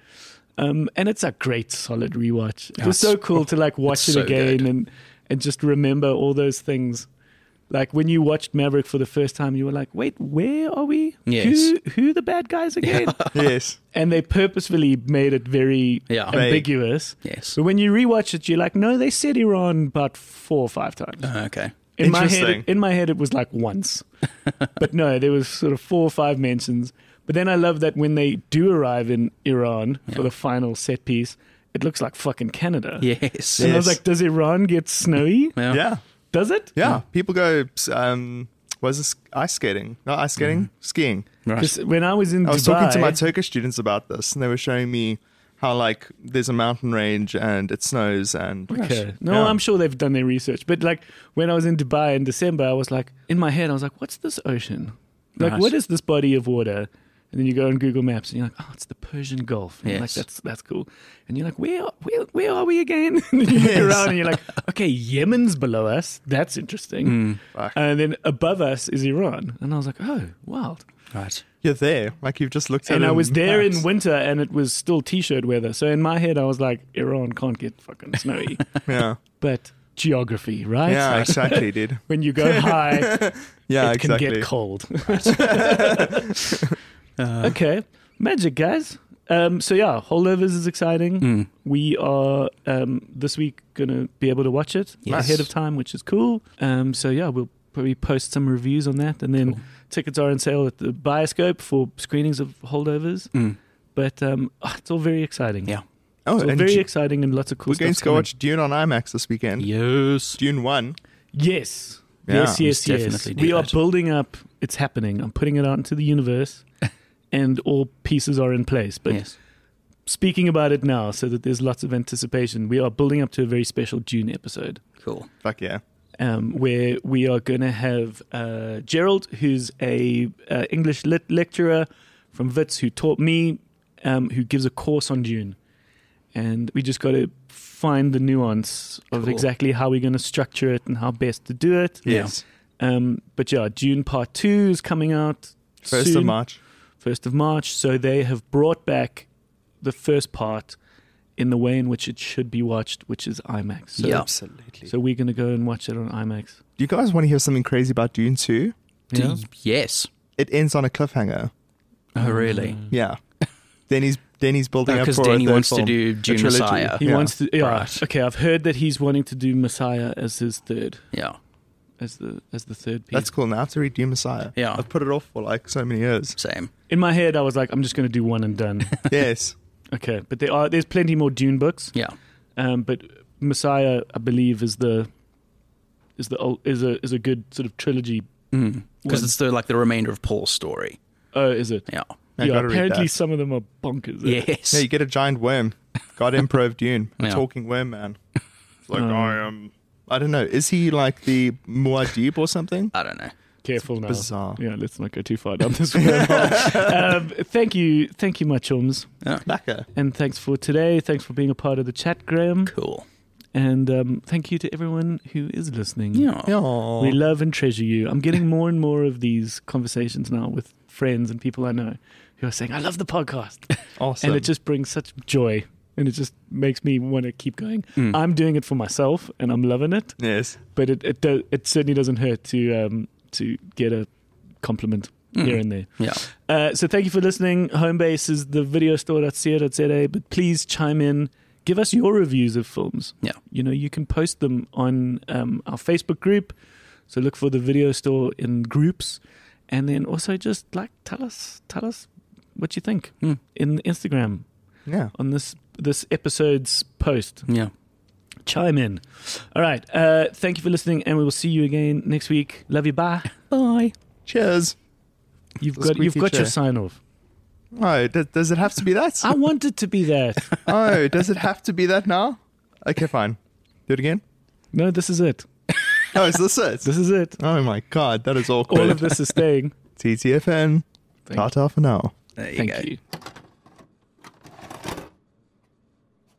um and it's a great solid rewatch. It was so cool to like watch it so again good. and and just remember all those things. Like when you watched Maverick for the first time, you were like, "Wait, where are we? Yes. Who who are the bad guys again?" yes. and they purposefully made it very Yeah. Vague. ambiguous. Yes. But when you rewatch it, you're like, "No, they said Iran about four or five times." Uh, okay. In my head, Interesting. in my head, it was like once, but no, there was sort of four or five mentions. But then I love that when they do arrive in Iran for the final set piece, it looks like fucking Canada. Yes. And I was like, does Iran get snowy? Yeah. Yeah. Does it? Yeah. People go, um, was this ice skating? Not ice skating, skiing. Right. 'Cause when I was in I was talking to my Turkish students about this, and they were showing me how, like, there's a mountain range and it snows, and Okay. No, Yeah. I'm sure they've done their research. But like when I was in Dubai in December, I was like, in my head, I was like, what's this ocean? Like, Right. what is this body of water? And then you go on Google Maps and you're like, oh, it's the Persian Gulf. And you're like, that's that's cool. And you're like, where where where are we again? and then you look Yes. around and you're like, okay, Yemen's below us. That's interesting. Mm, And then above us is Iran. And I was like, oh, wild. right. You're there. Like you've just looked at And it I was there in winter and it was still t-shirt weather. So in my head, I was like, Iran can't get fucking snowy. Yeah. but geography, right? Yeah, Like, exactly, dude. when you go high, Yeah, it exactly. can get cold. Uh, okay, magic, guys. Um, so yeah, holdovers is exciting. mm, We are um, this week gonna be able to watch it Yes. ahead of time, which is cool. Um, so yeah, we'll probably post some reviews on that, and then Cool. tickets are on sale at the Bioscope for screenings of holdovers. mm. But um, oh, it's all very exciting. Yeah. Oh, it's and very Ju- exciting and lots of cool we're going stuff. to go watch Dune on IMAX this weekend. Yes. Dune 1. Yes. Yeah, yes, yes, yes. definitely do We are that. building up. It's happening. I'm putting it out into the universe, and all pieces are in place. But yes. speaking about it now, so that there's lots of anticipation, we are building up to a very special Dune episode. Cool. Fuck yeah. Um, where we are going to have uh, Gerald, who's a uh, English lit lecturer from Wits, who taught me, um, who gives a course on Dune, and we just got to find the nuance of exactly how we're going to structure it and how best to do it. Yeah. Yes. Um, but yeah, Dune Part Two is coming out First soon, of March. First of March. So they have brought back the first part in the way in which it should be watched, which is IMAX. So, Yeah. Absolutely. So we're gonna go and watch it on IMAX. Do you guys want to hear something crazy about Dune 2? Yeah? D- yes. It ends on a cliffhanger. Oh, really? Mm. Yeah. then he's then he's building up Because for a Denis third wants to do A Dune trilogy. Messiah. He Yeah. wants to. Yeah. Right. Okay, I've heard that he's wanting to do Messiah as his third, Yeah. as the as the third piece. That's cool. Now to read Dune Messiah. Yeah. I've put it off for like so many years. Same. In my head. I was like, I'm just gonna do one and done. yes. okay, but there are there's plenty more Dune books. Yeah. Um, but Messiah, I believe, is the is the ol- is a is a good sort of trilogy. Because One. it's the like the remainder of Paul's story. Oh, is it? Yeah. I yeah. Apparently, some of them are bonkers. Yes. Yeah, you get a giant worm. God Improv Dune. A Yeah. talking worm man. It's like Um, I am I don't know. Is he like the Muad'Dib or something? I don't know. Careful now. Bizarre. Yeah, let's not go too far down this road. um, thank you, thank you, my chums, Yeah. Lekker. and thanks for today. Thanks for being a part of the chat, Graeme, Cool. and um, thank you to everyone who is listening. Yeah. Yeah. We love and treasure you. I'm getting more and more of these conversations now with friends and people I know who are saying, "I love the podcast," awesome. and it just brings such joy, and it just makes me want to keep going. Mm. I'm doing it for myself, and I'm loving it. yes. but it it, do, it certainly doesn't hurt to um, to get a compliment Mm. here and there. Yeah. Uh, so thank you for listening. Homebase is the videostore.co.za, but please chime in. Give us your reviews of films. Yeah. You know, you can post them on um, our Facebook group. So look for the video store in groups, and then also just like tell us tell us what you think Mm. in Instagram Yeah. on this this episode's post Yeah. Chime in. All right. Uh, thank you for listening, and we will see you again next week. Love you. Bye. Bye. Cheers. You've The got you've squeaky got your sign off. Oh, does, does it have to be that? I want it to be that. oh, does it have to be that now? Okay, fine. Do it again. No, this is it. Oh, is this it? This is it. Oh my god, that is awkward. All of this is staying. TTFN. Thank, Ta-ta for now. There you thank go. you.